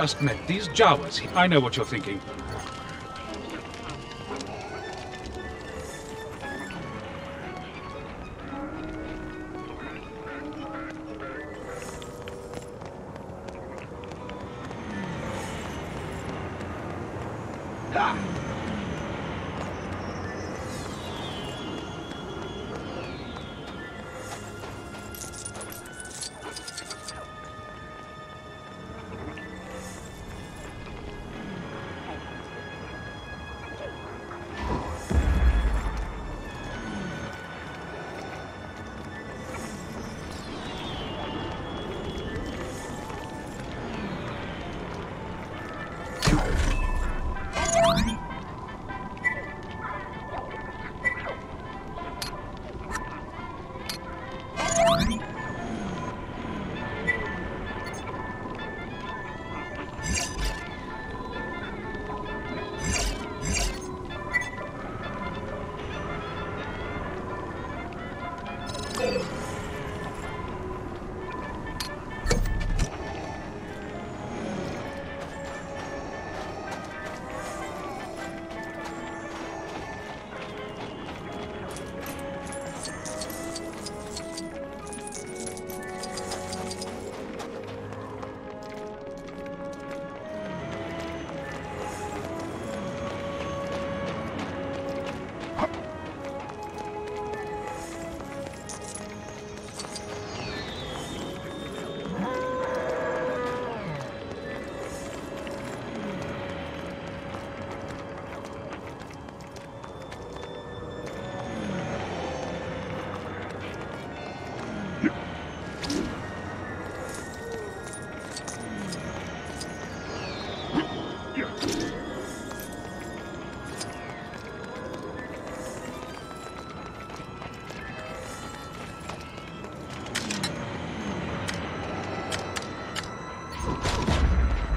Just met these Jawas. I know what you're thinking.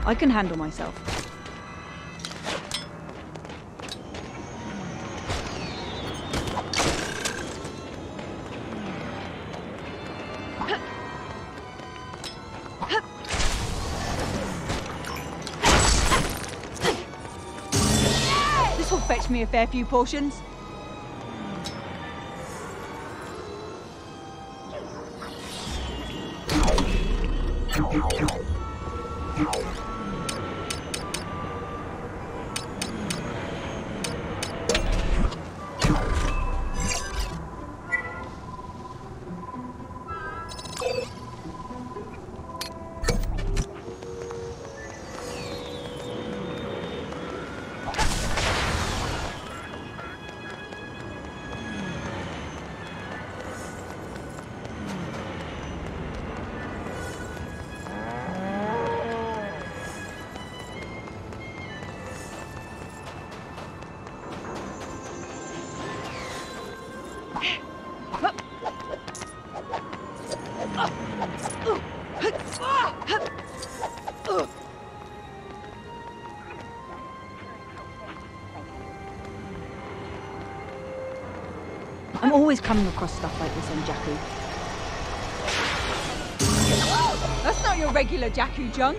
I can handle myself. This will fetch me a fair few portions. Always coming across stuff like this on Jakku. That's not your regular Jakku junk.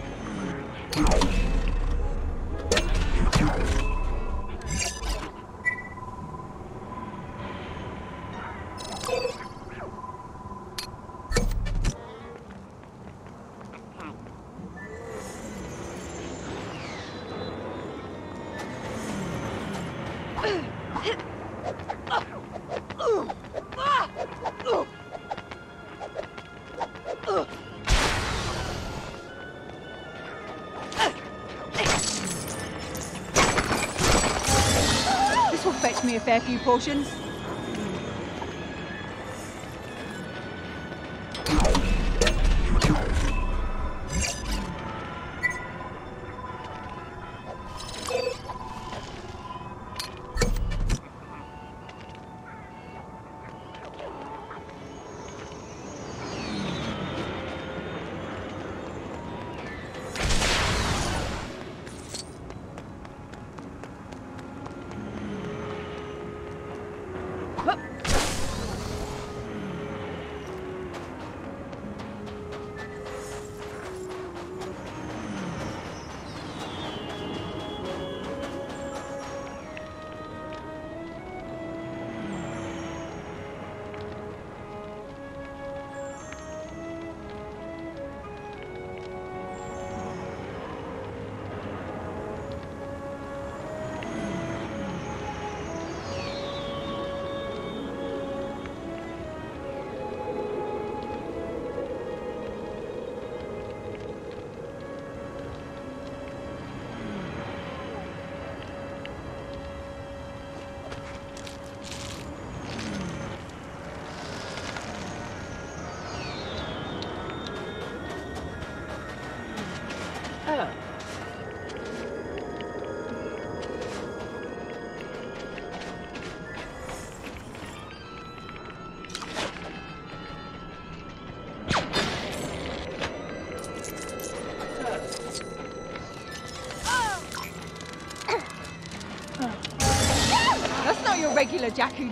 Portions.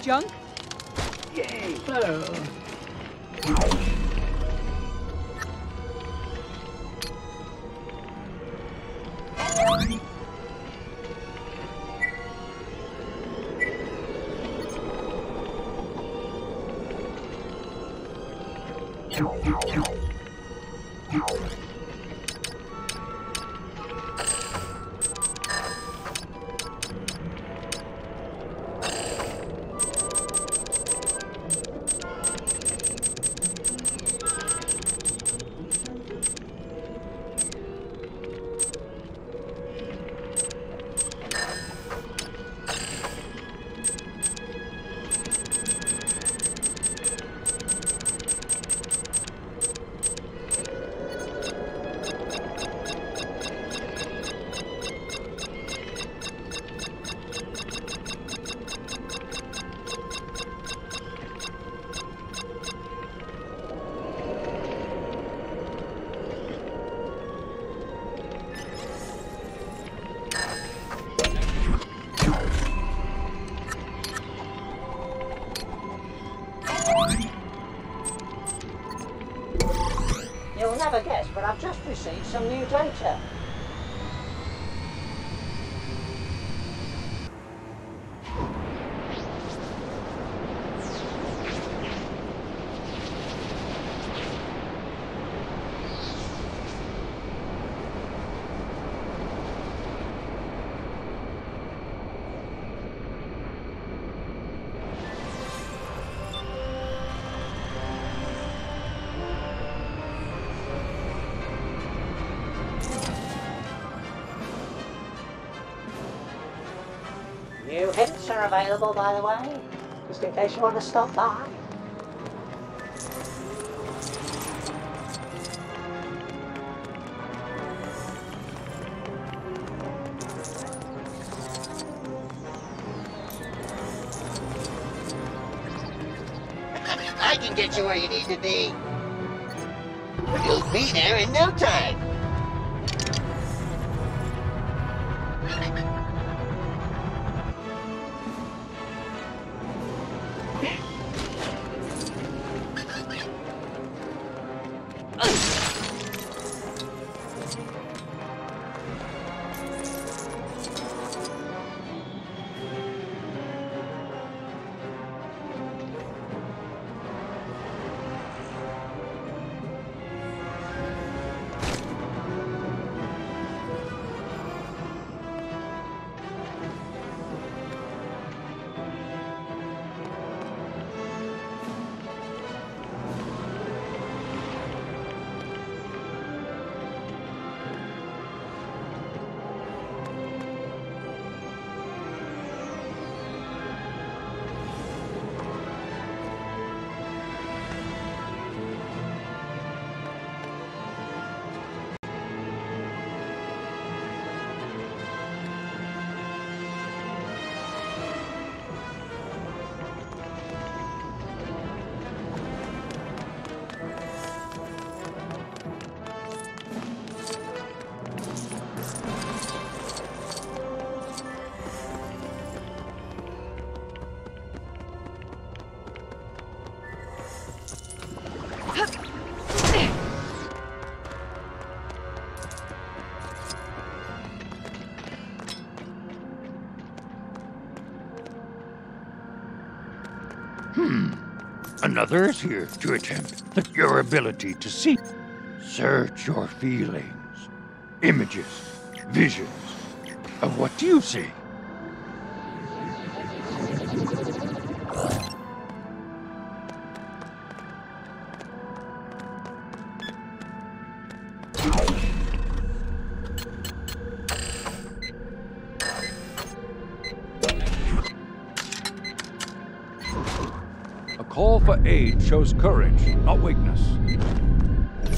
Junk. Yay! Hello. Received some new data. Available, by the way, just in case you want to stop by. I can get you where you need to be. You'll be there in no time. Hmm. Another is here to attempt your ability to see. Search your feelings, images, visions of what do you see? Shows courage, not weakness.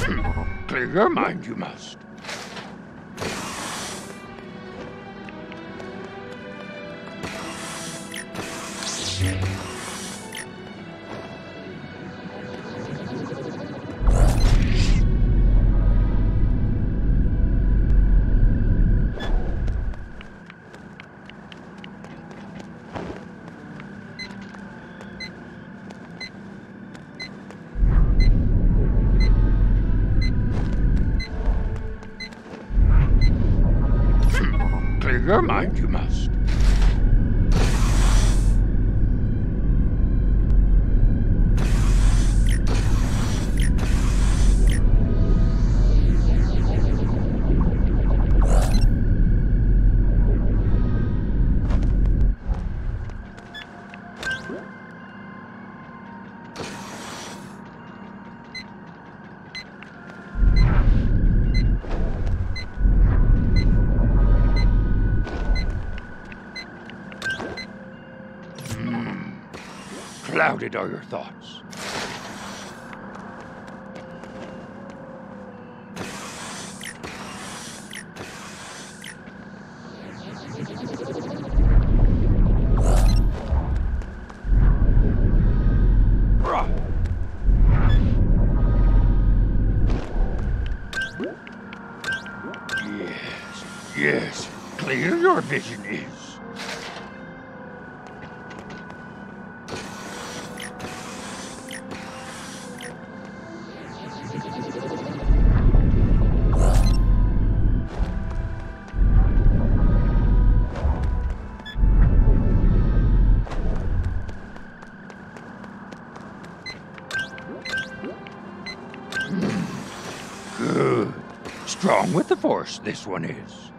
Hmm. Clear your mind, you must. Clouded are your thoughts. Force, this one is.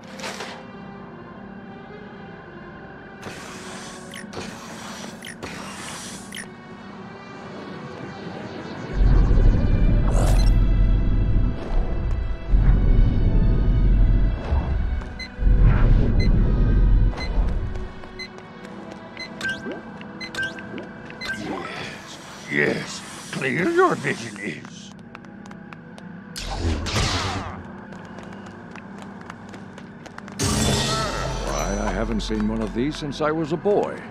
These since I was a boy.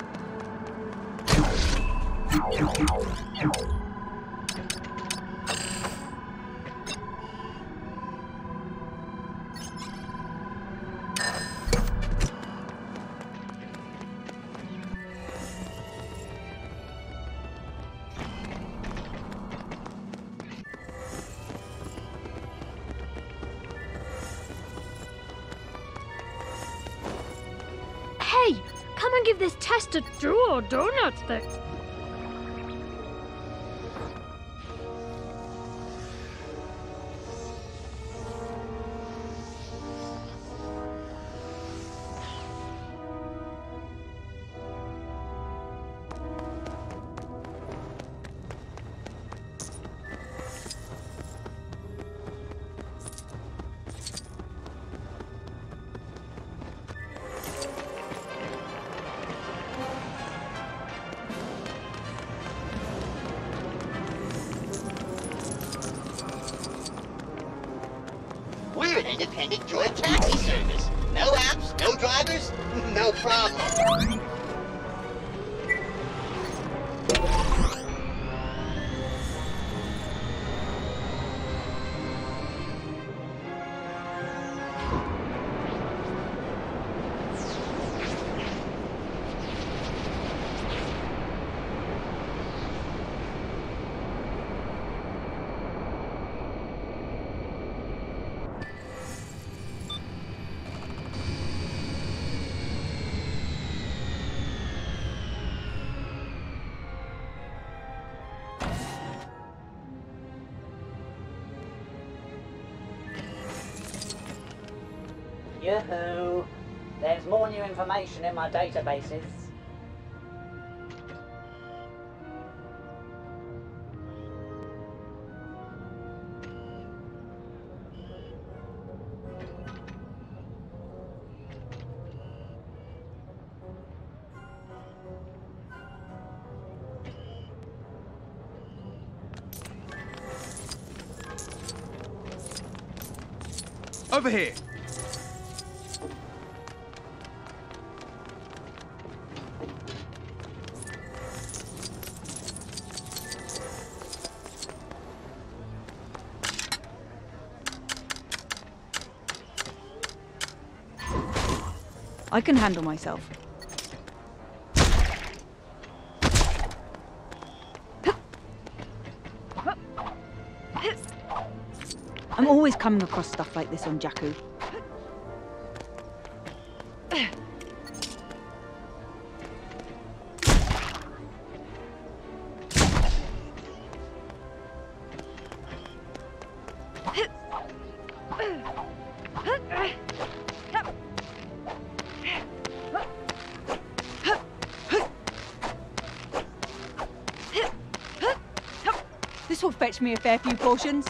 Test a draw donuts thing. Information in my databases. Over here. I can handle myself. I'm always coming across stuff like this on Jakku. This will fetch me a fair few portions.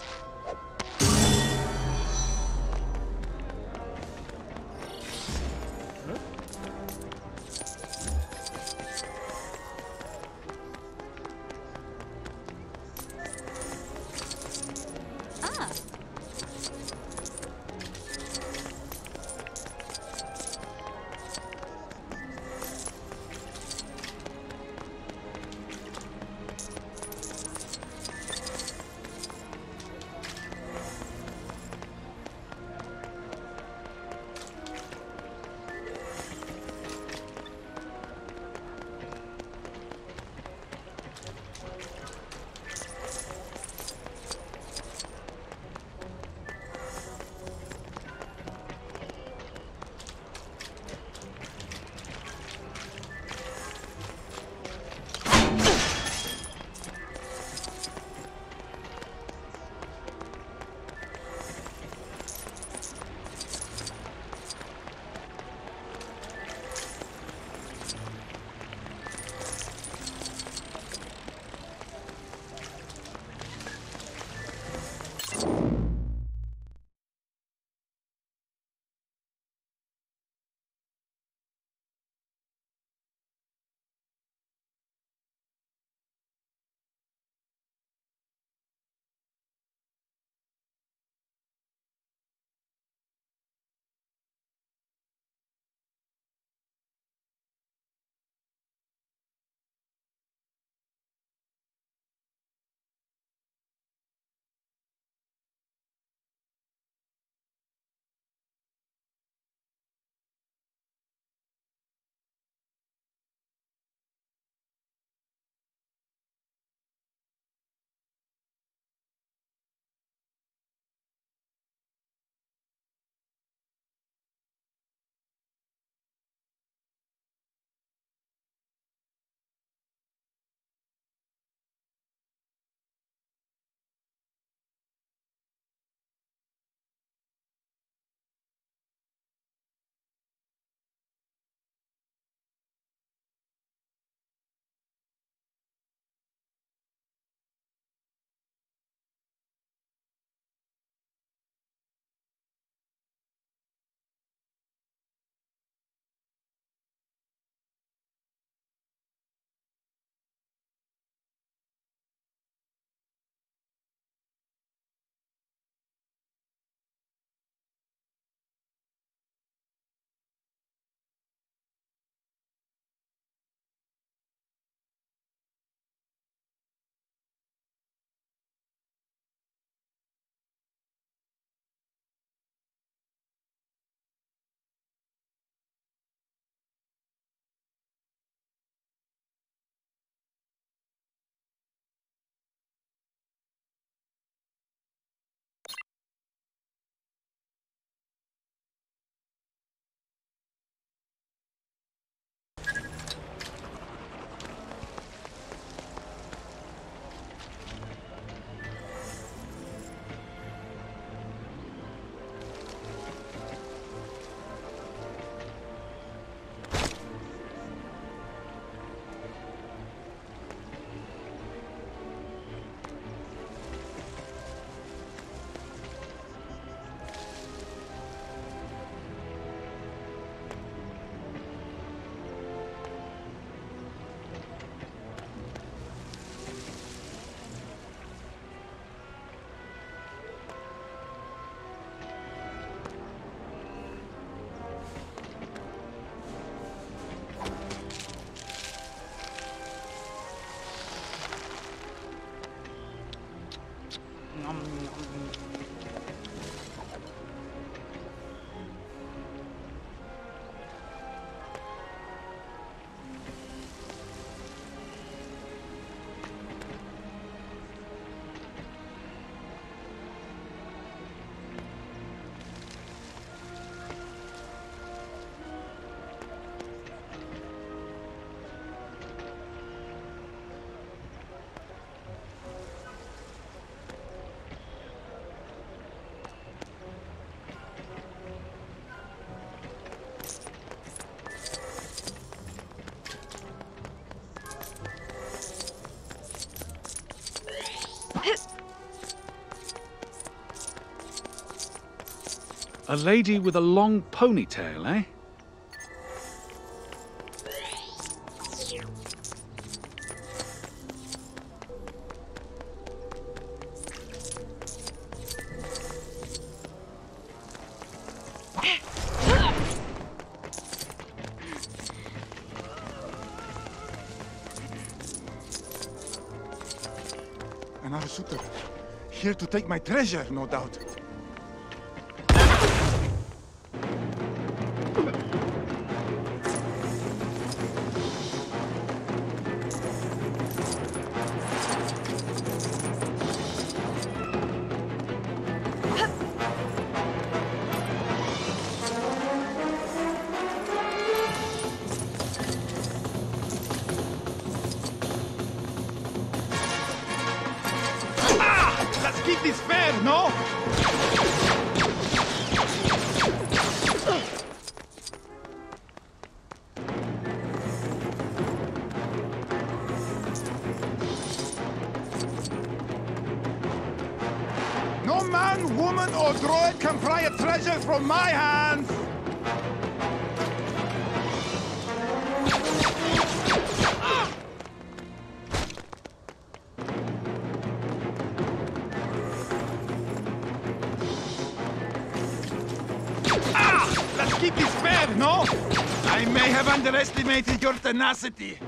A lady with a long ponytail, eh? Another shooter. Here to take my treasure, no doubt. Underestimated your tenacity.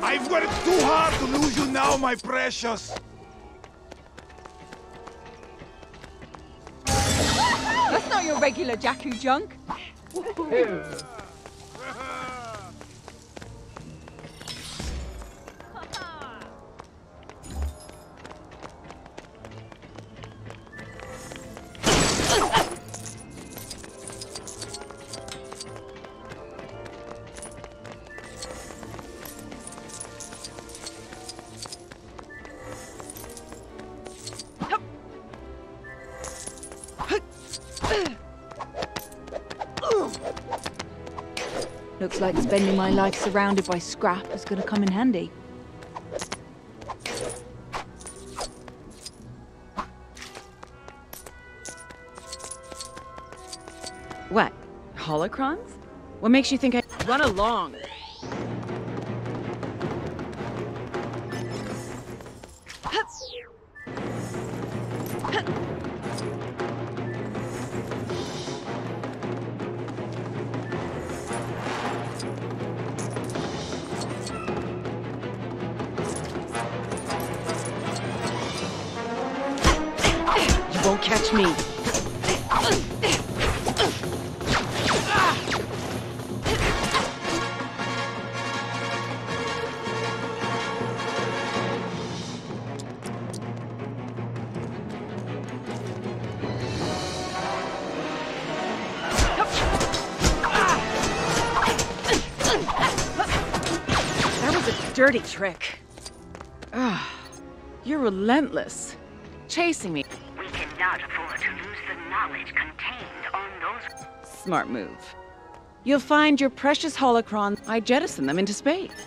I've worked too hard to lose you now, my precious. That's not your regular Jakku junk. Spending my life surrounded by scrap is gonna come in handy. What? Holocrons? What makes you think I run along? Trick. Ah, you're relentless. Chasing me. We cannot afford to lose the knowledge contained on those. Smart move. You'll find your precious holocron. I jettison them into space.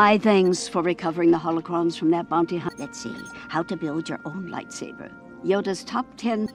My thanks for recovering the holocrons from that bounty hunt. Let's see, how to build your own lightsaber. Yoda's top 10.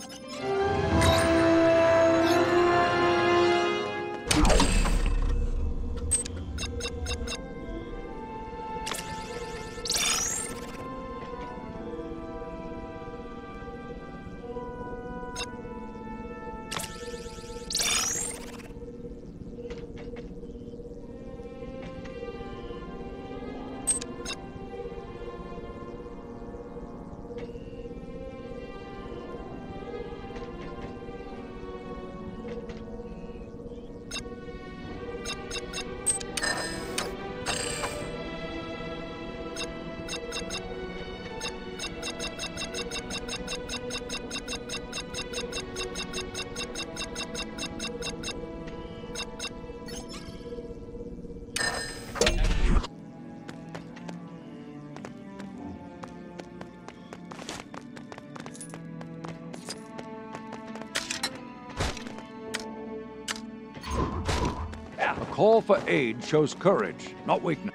For aid shows courage, not weakness.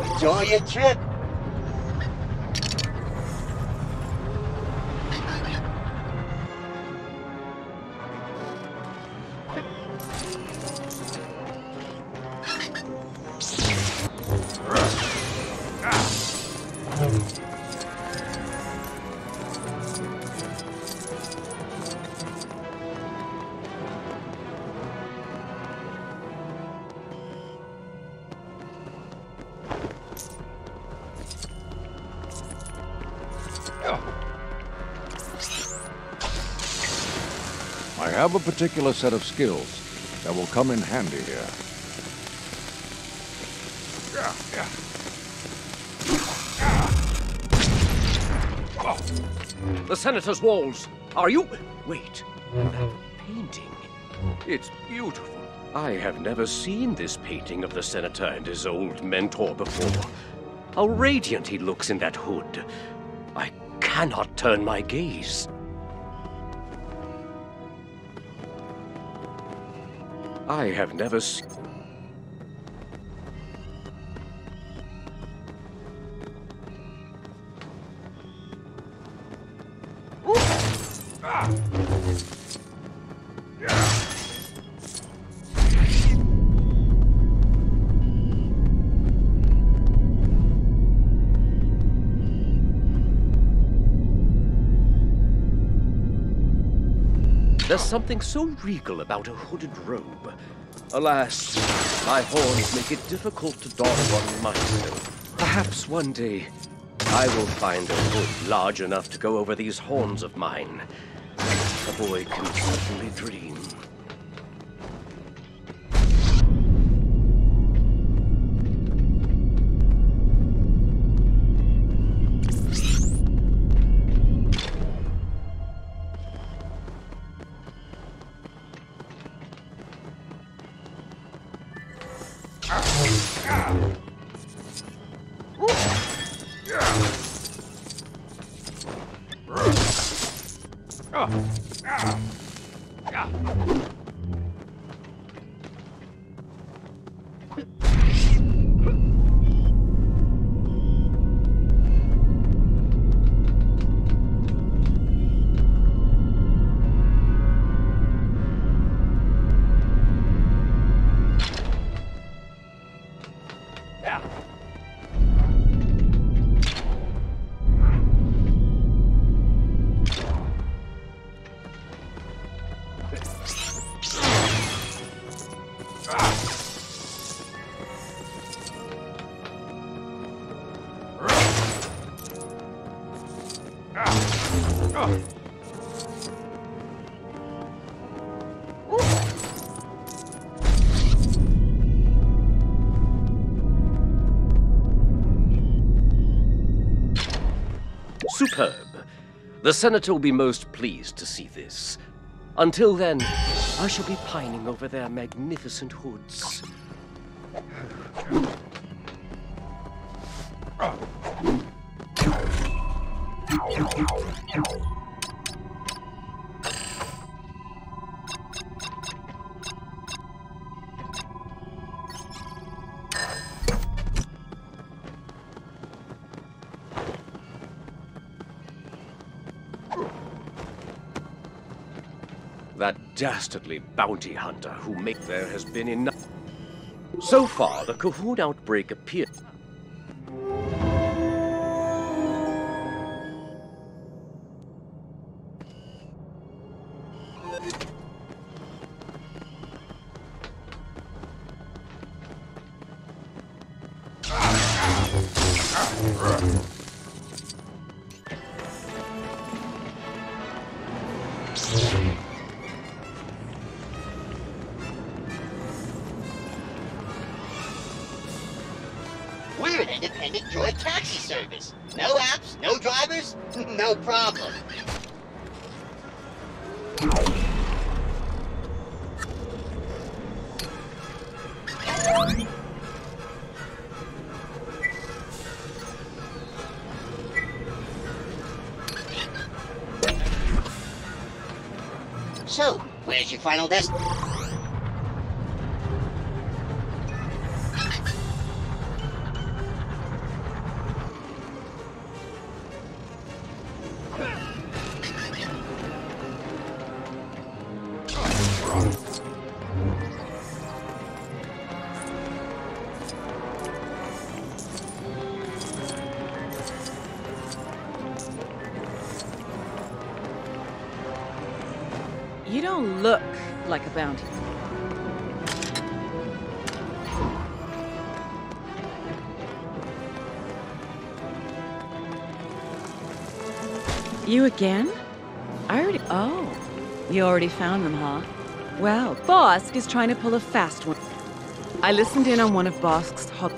Enjoy your trip. A particular set of skills that will come in handy here. The Senator's walls. Are you? Wait. That painting. It's beautiful. I have never seen this painting of the Senator and his old mentor before. How radiant he looks in that hood. I cannot turn my gaze. I have never seen. Something so regal about a hooded robe. Alas, my horns make it difficult to don one myself. Perhaps one day I will find a hood large enough to go over these horns of mine. A boy can certainly dream. The Senator will be most pleased to see this. Until then, I shall be pining over their magnificent hoods. Dastardly bounty hunter who make there has been enough. So far, the Cahoon outbreak appears. Found them, huh? Well, Bossk is trying to pull a fast one. I listened in on one of Bossk's hot.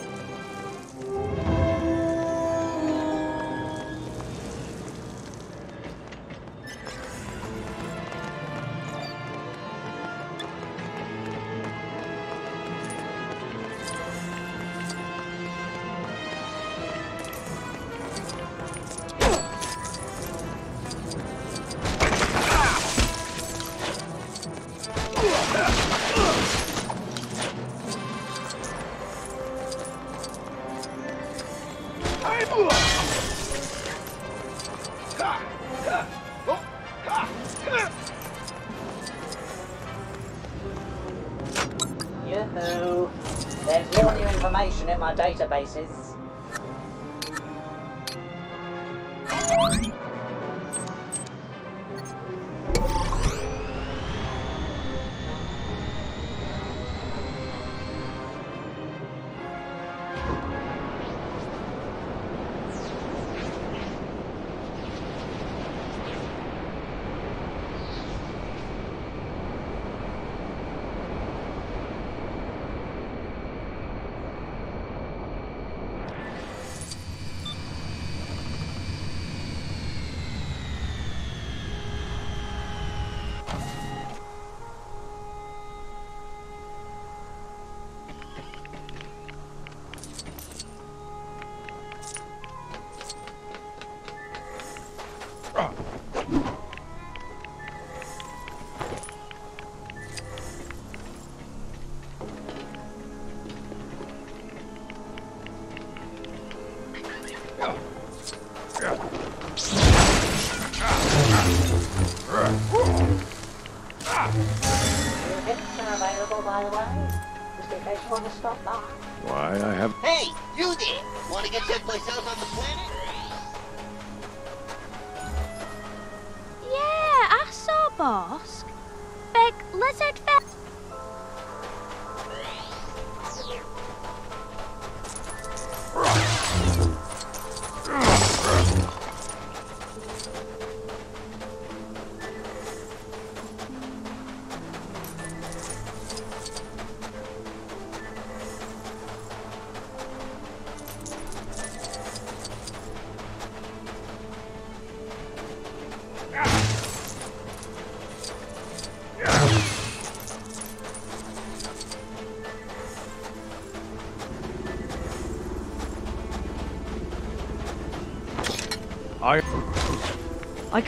Available, by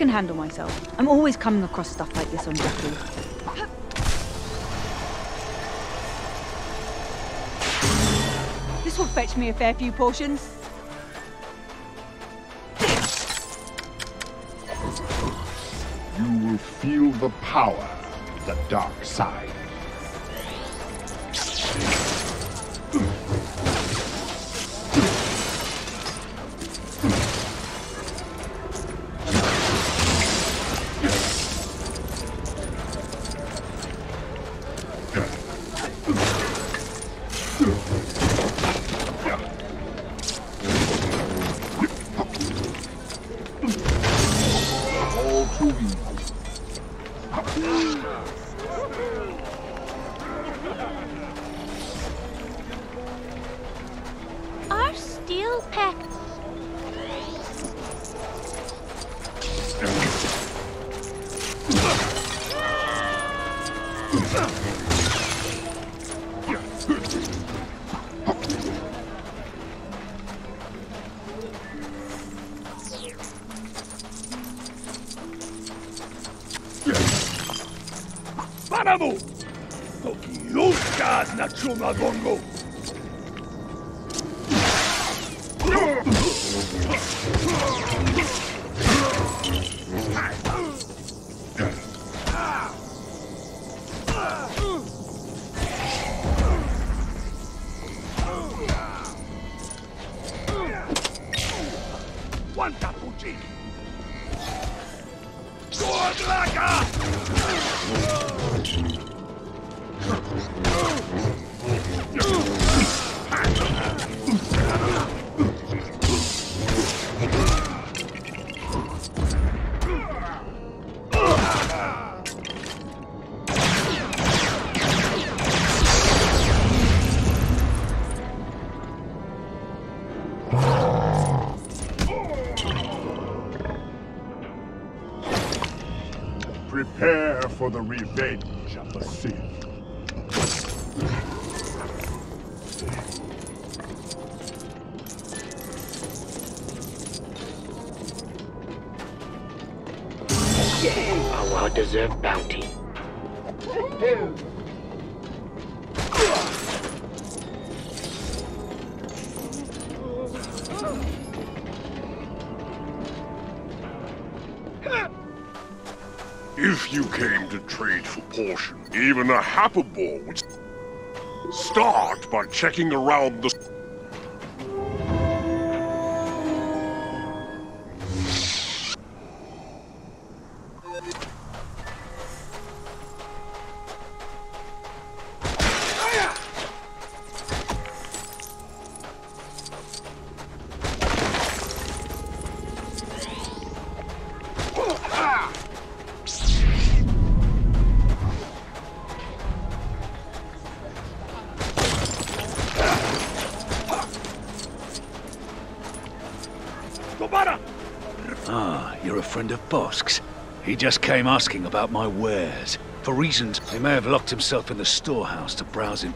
can handle myself. I'm always coming across stuff like this on Jakku. This will fetch me a fair few portions. You will feel the power, of the dark side. Start by checking around the... He just came asking about my wares. For reasons, he may have locked himself in the storehouse to browse in...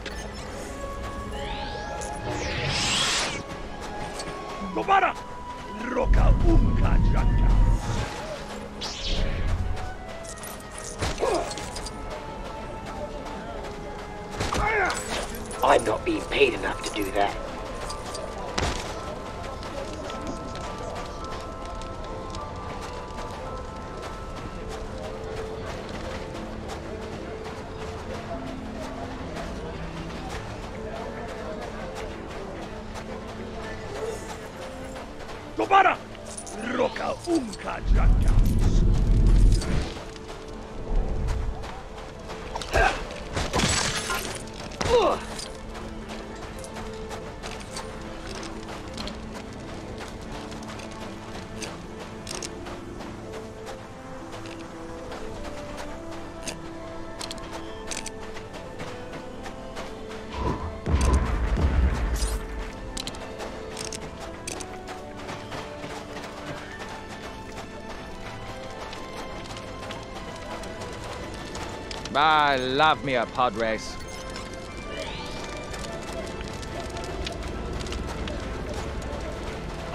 Love me a pod race.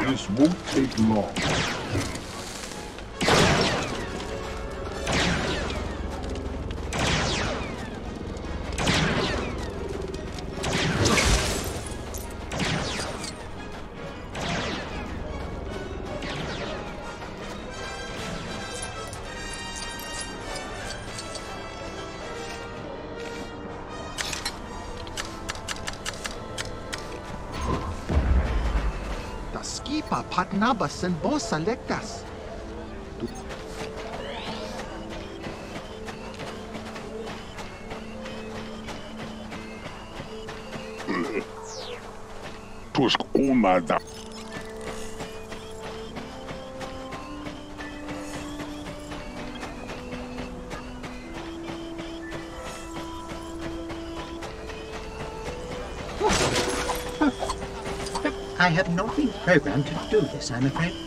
This won't take long. knabas sen vos tu Tuscuma da... I have not been programmed to do this, I'm afraid.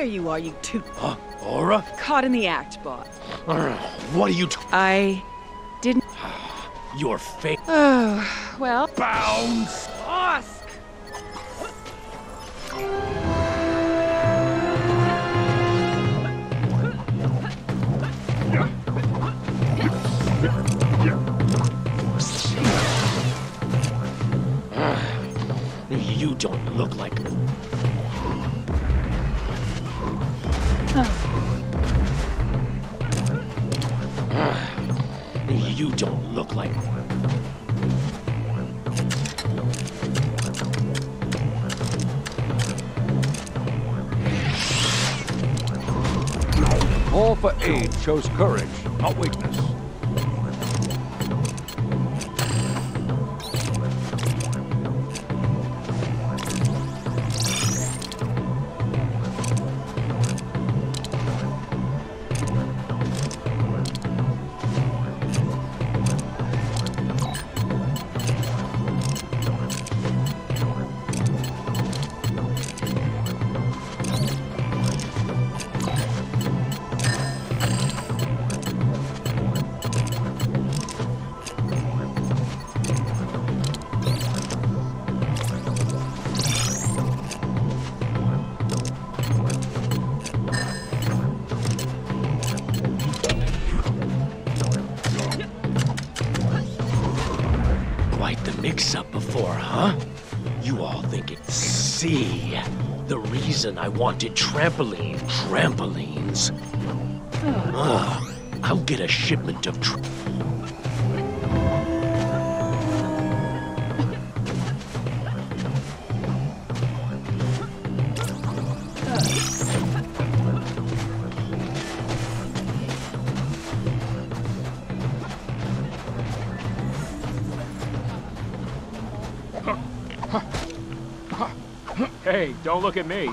There you are, you two. Huh? Aura? Caught in the act, boss. What are you t- I didn't. Your fake. Oh, well. Bounce! Wanted trampoline trampolines. Ugh, I'll get a shipment of. Tr- Hey, don't look at me.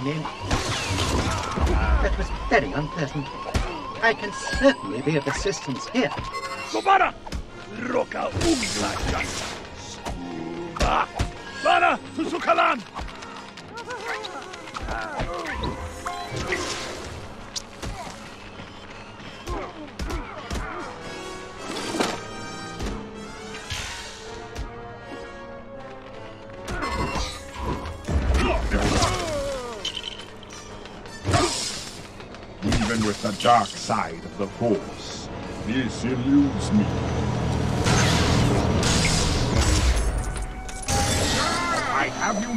come in. That was very unpleasant. I can certainly be of assistance here.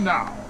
now.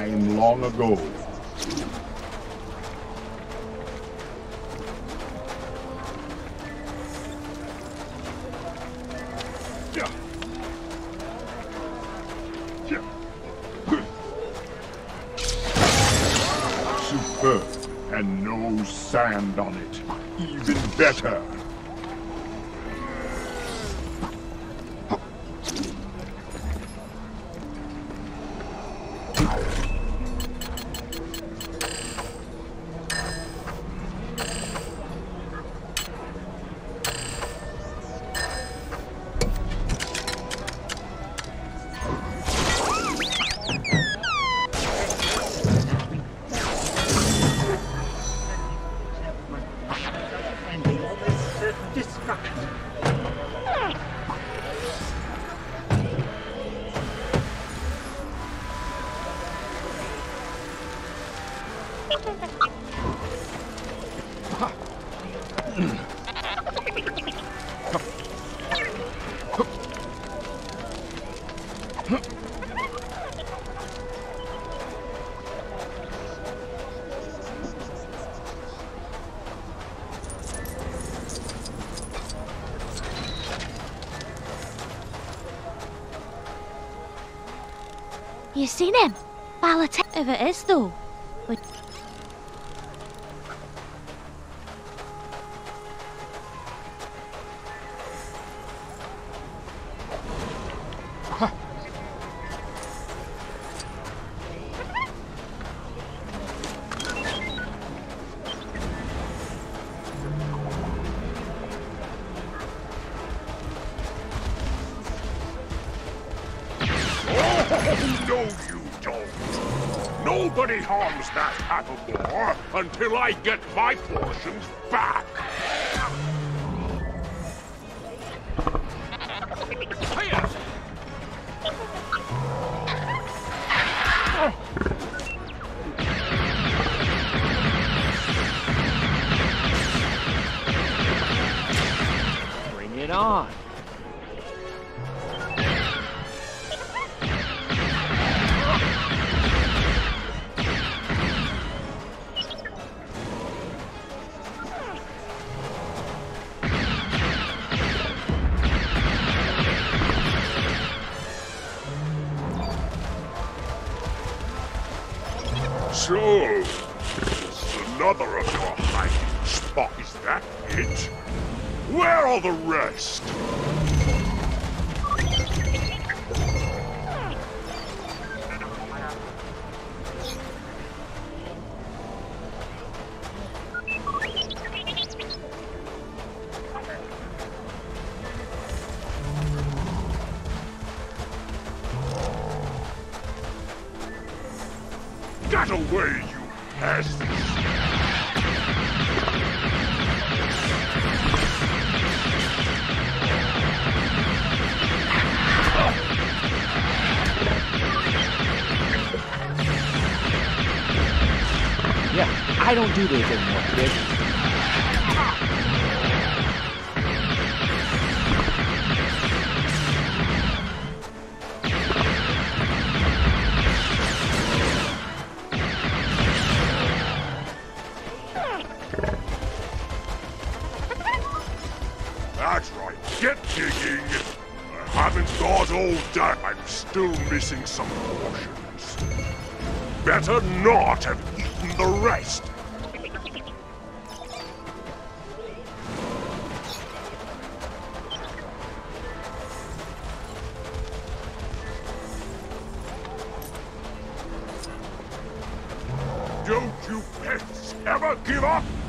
time long ago. seen him. Balotelli, if it is though. better not have eaten the rest. Don't you pets ever give up?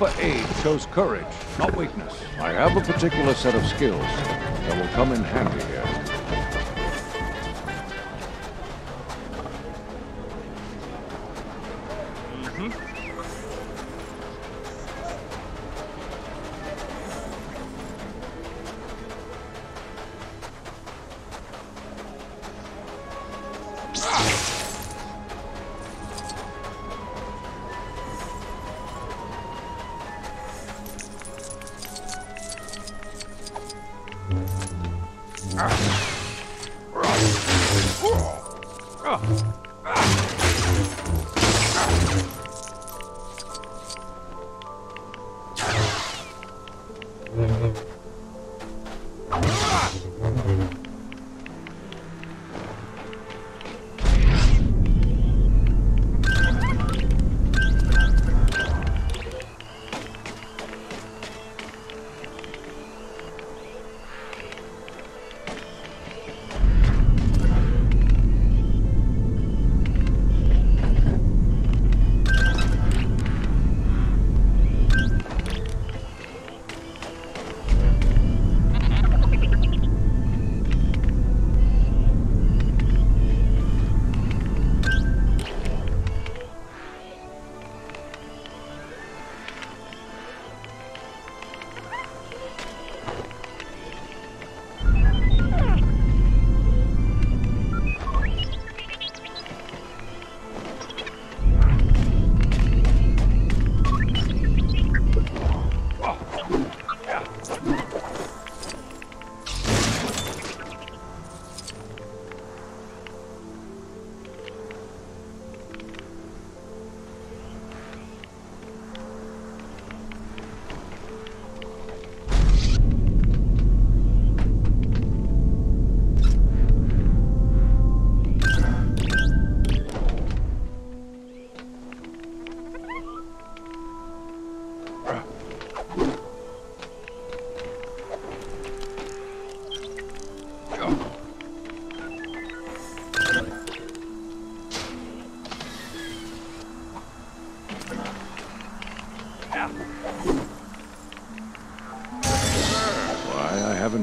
For aid shows courage, not weakness. I have a particular set of skills that will come in handy here.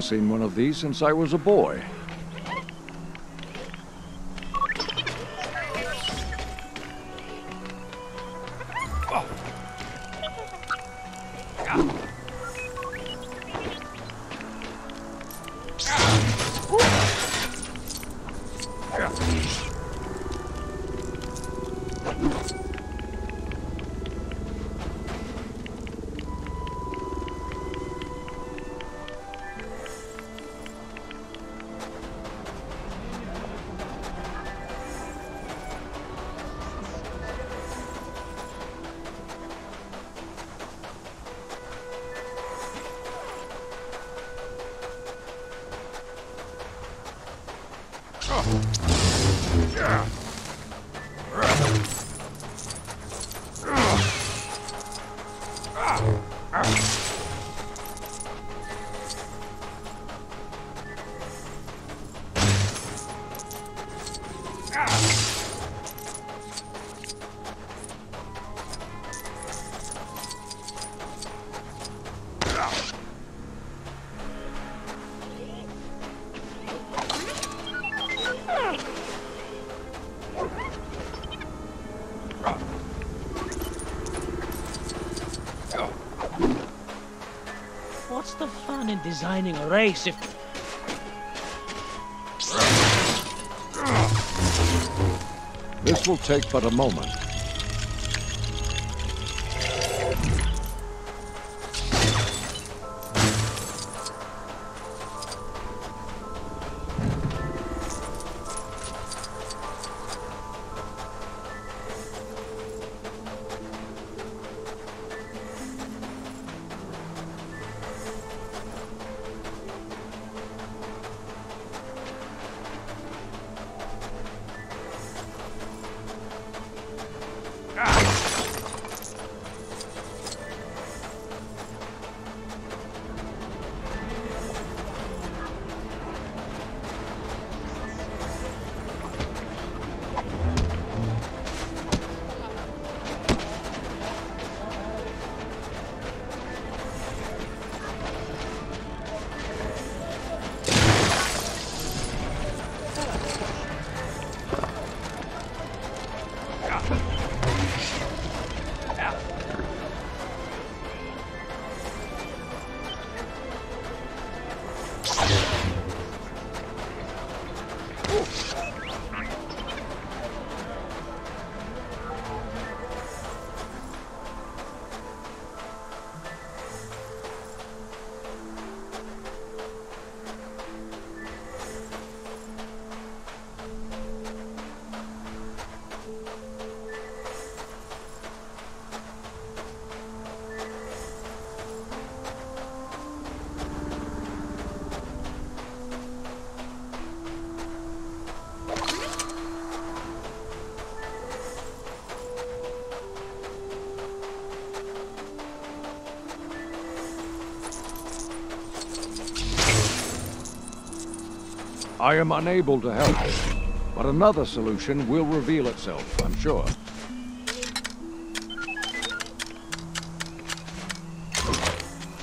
Seen one of these since I was a boy. Designing a race if... This will take but a moment. I am unable to help. But another solution will reveal itself, I'm sure.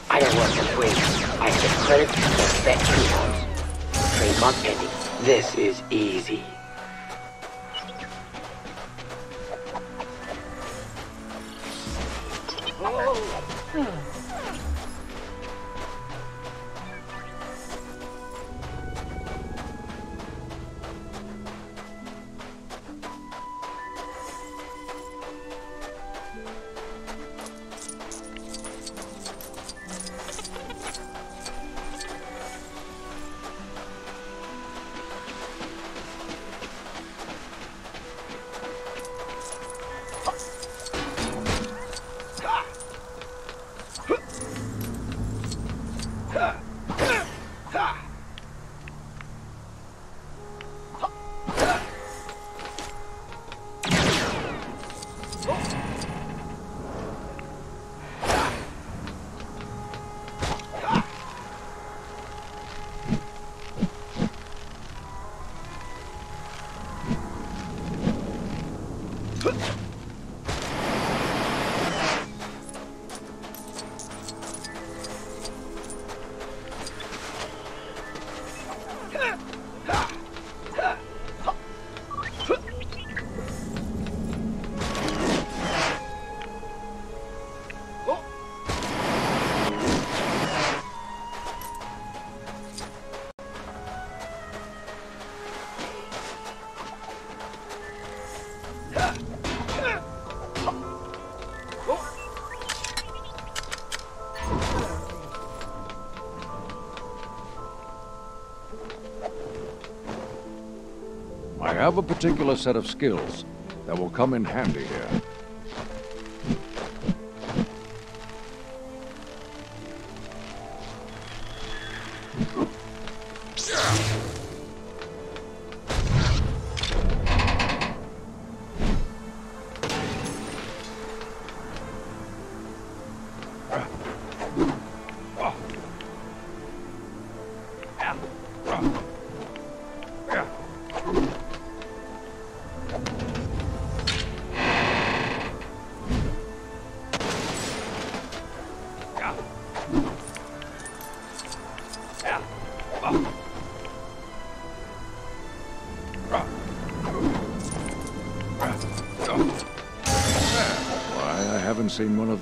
I don't work for free. I get credit for bet coupons. Trademark pending. This is easy. Have a particular set of skills that will come in handy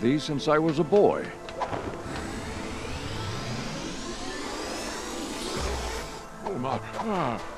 these since I was a boy. Oh my... Ah.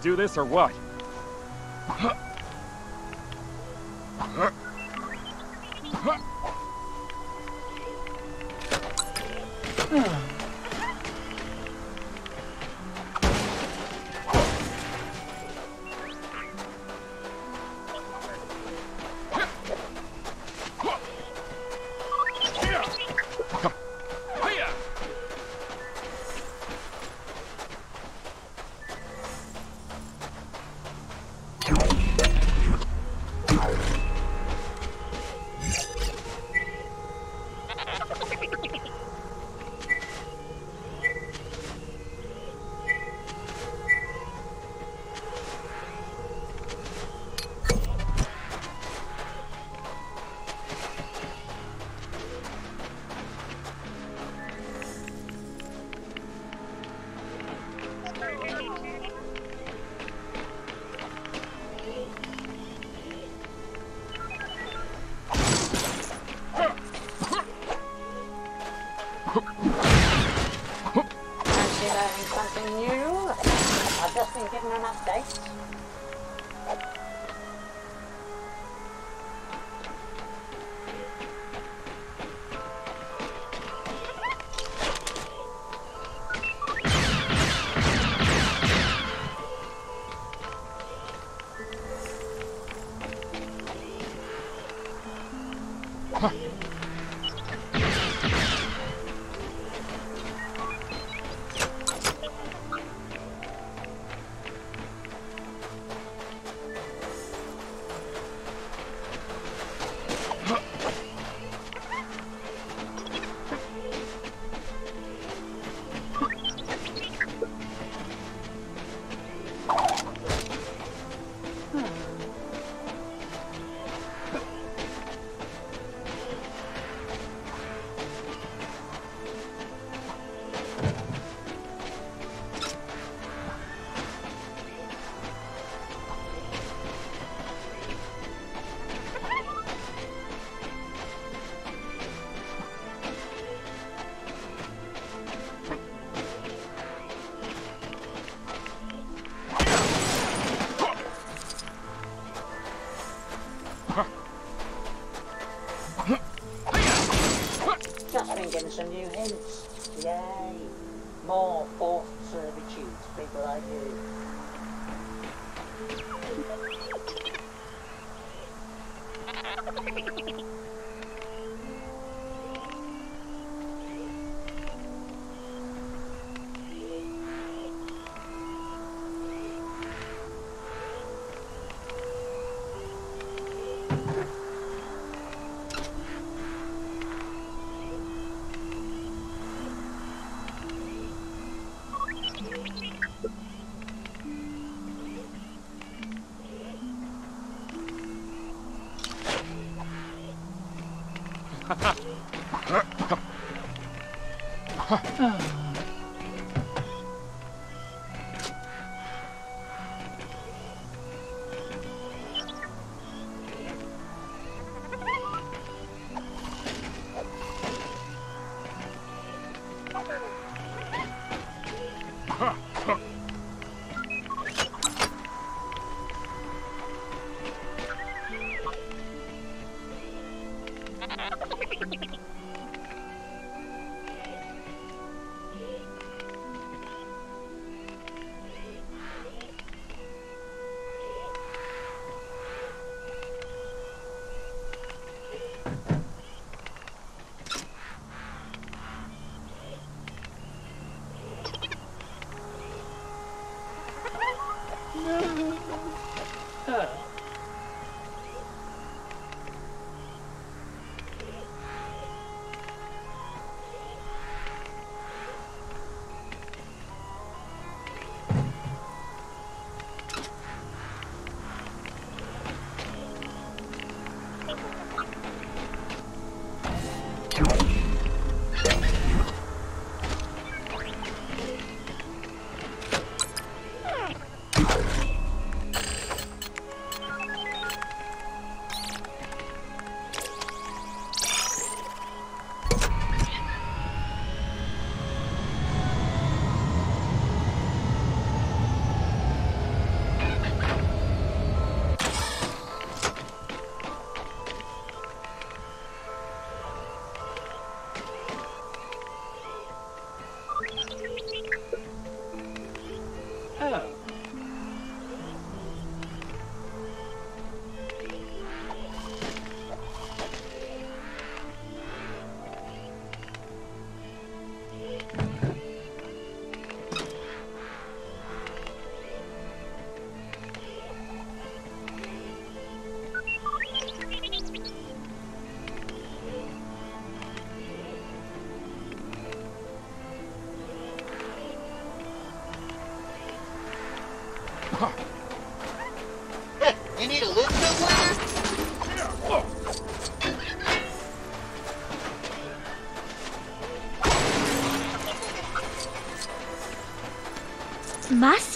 Do this or what? An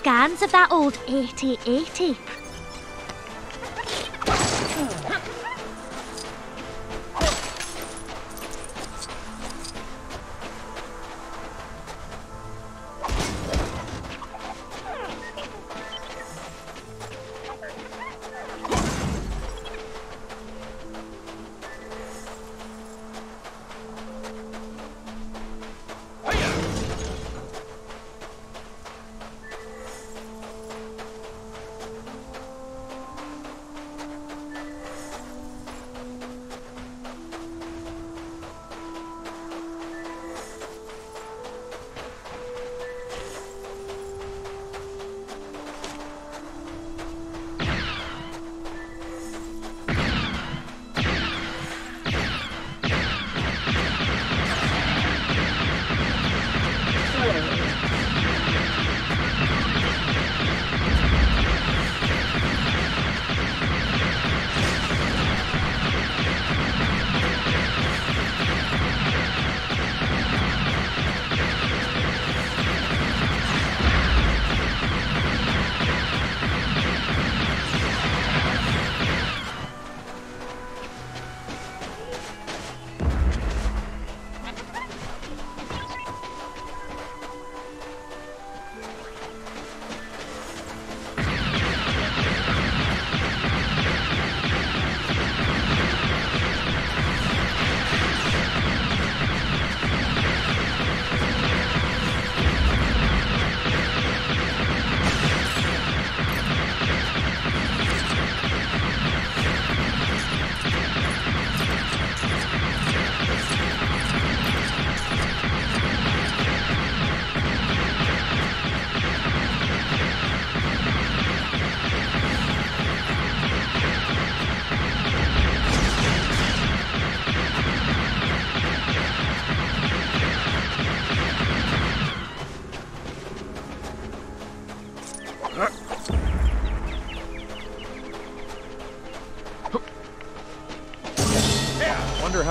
scans of that old 8080.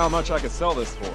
How much I could sell this for.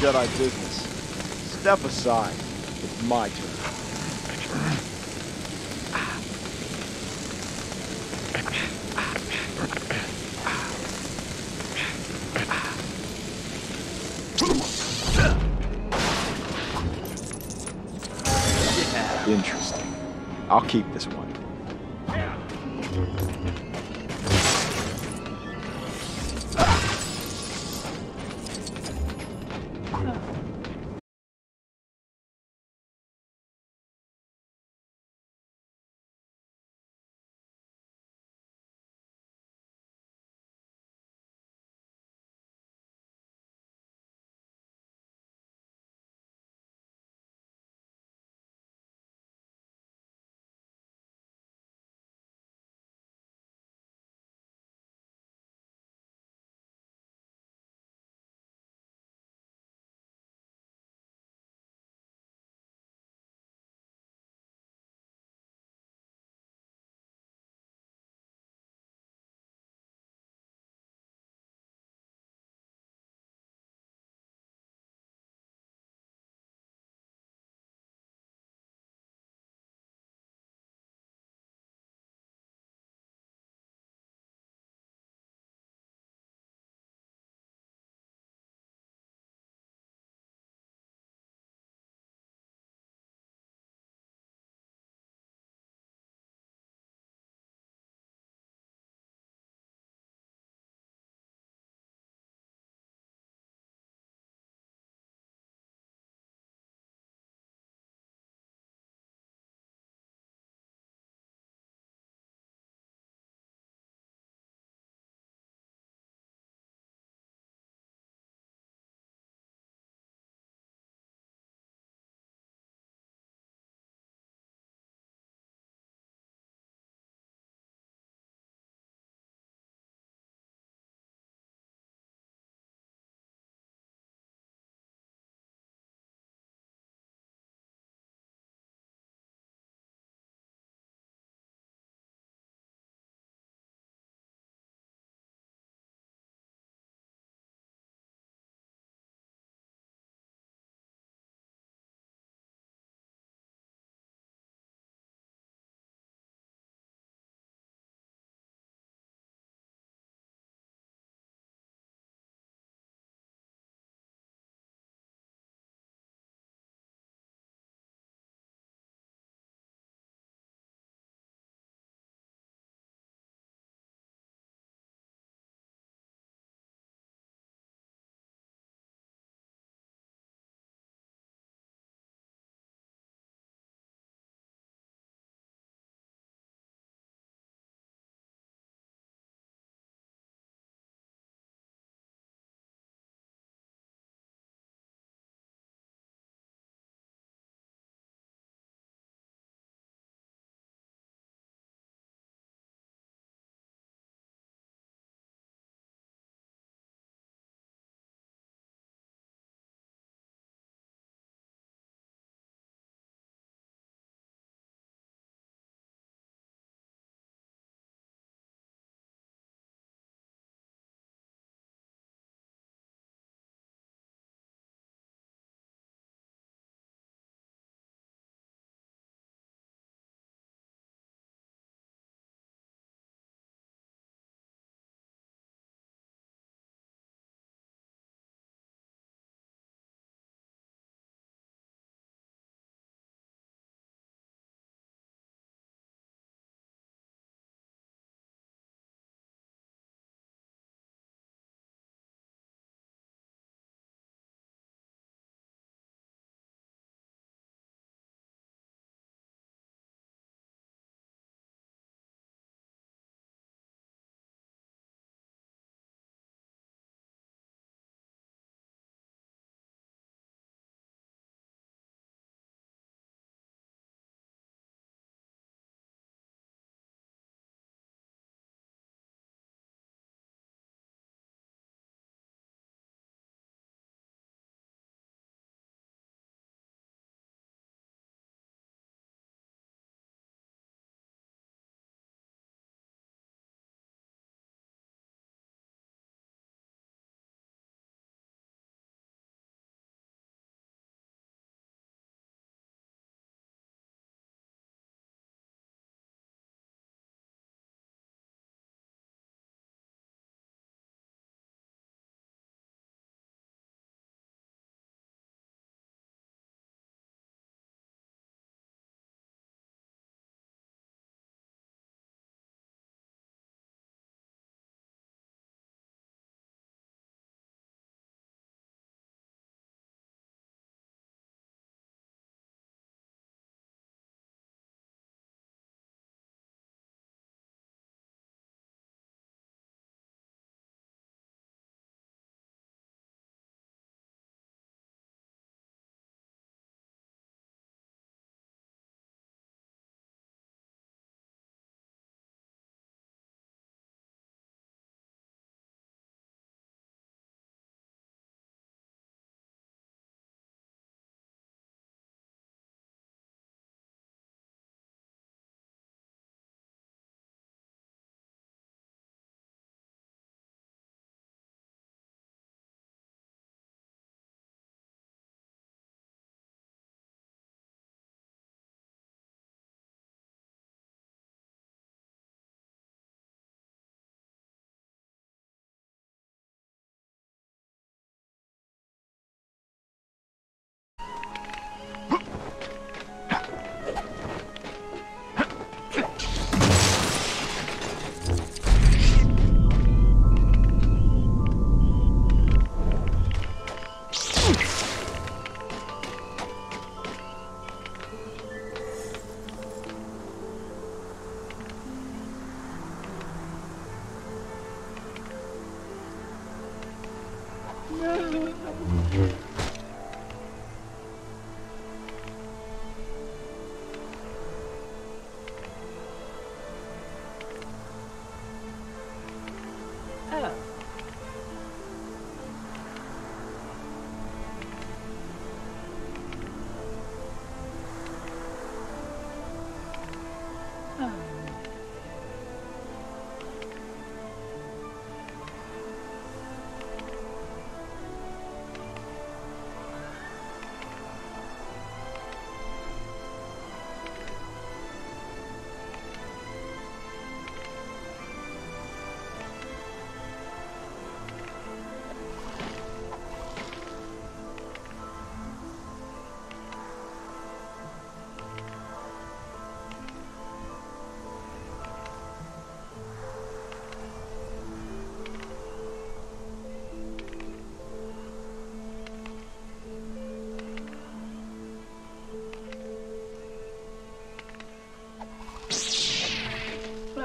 Jedi business. Step aside.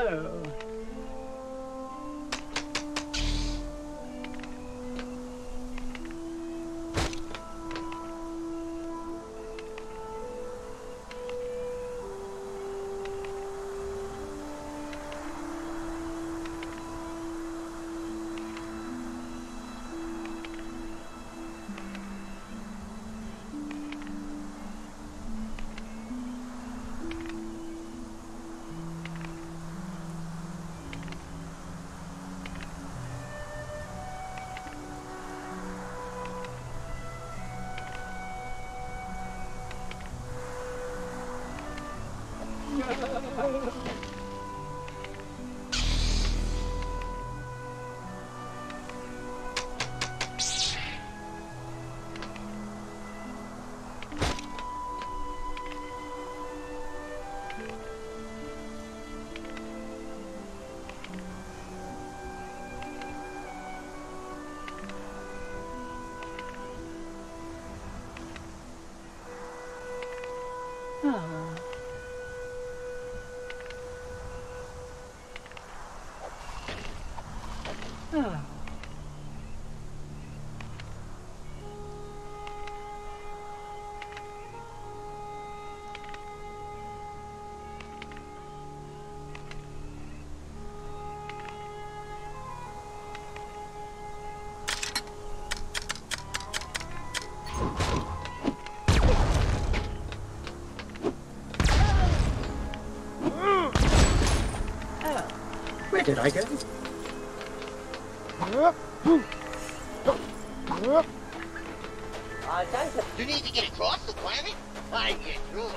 Oh. Oh. did I go? I uh, don't You need to get across the planet? I get through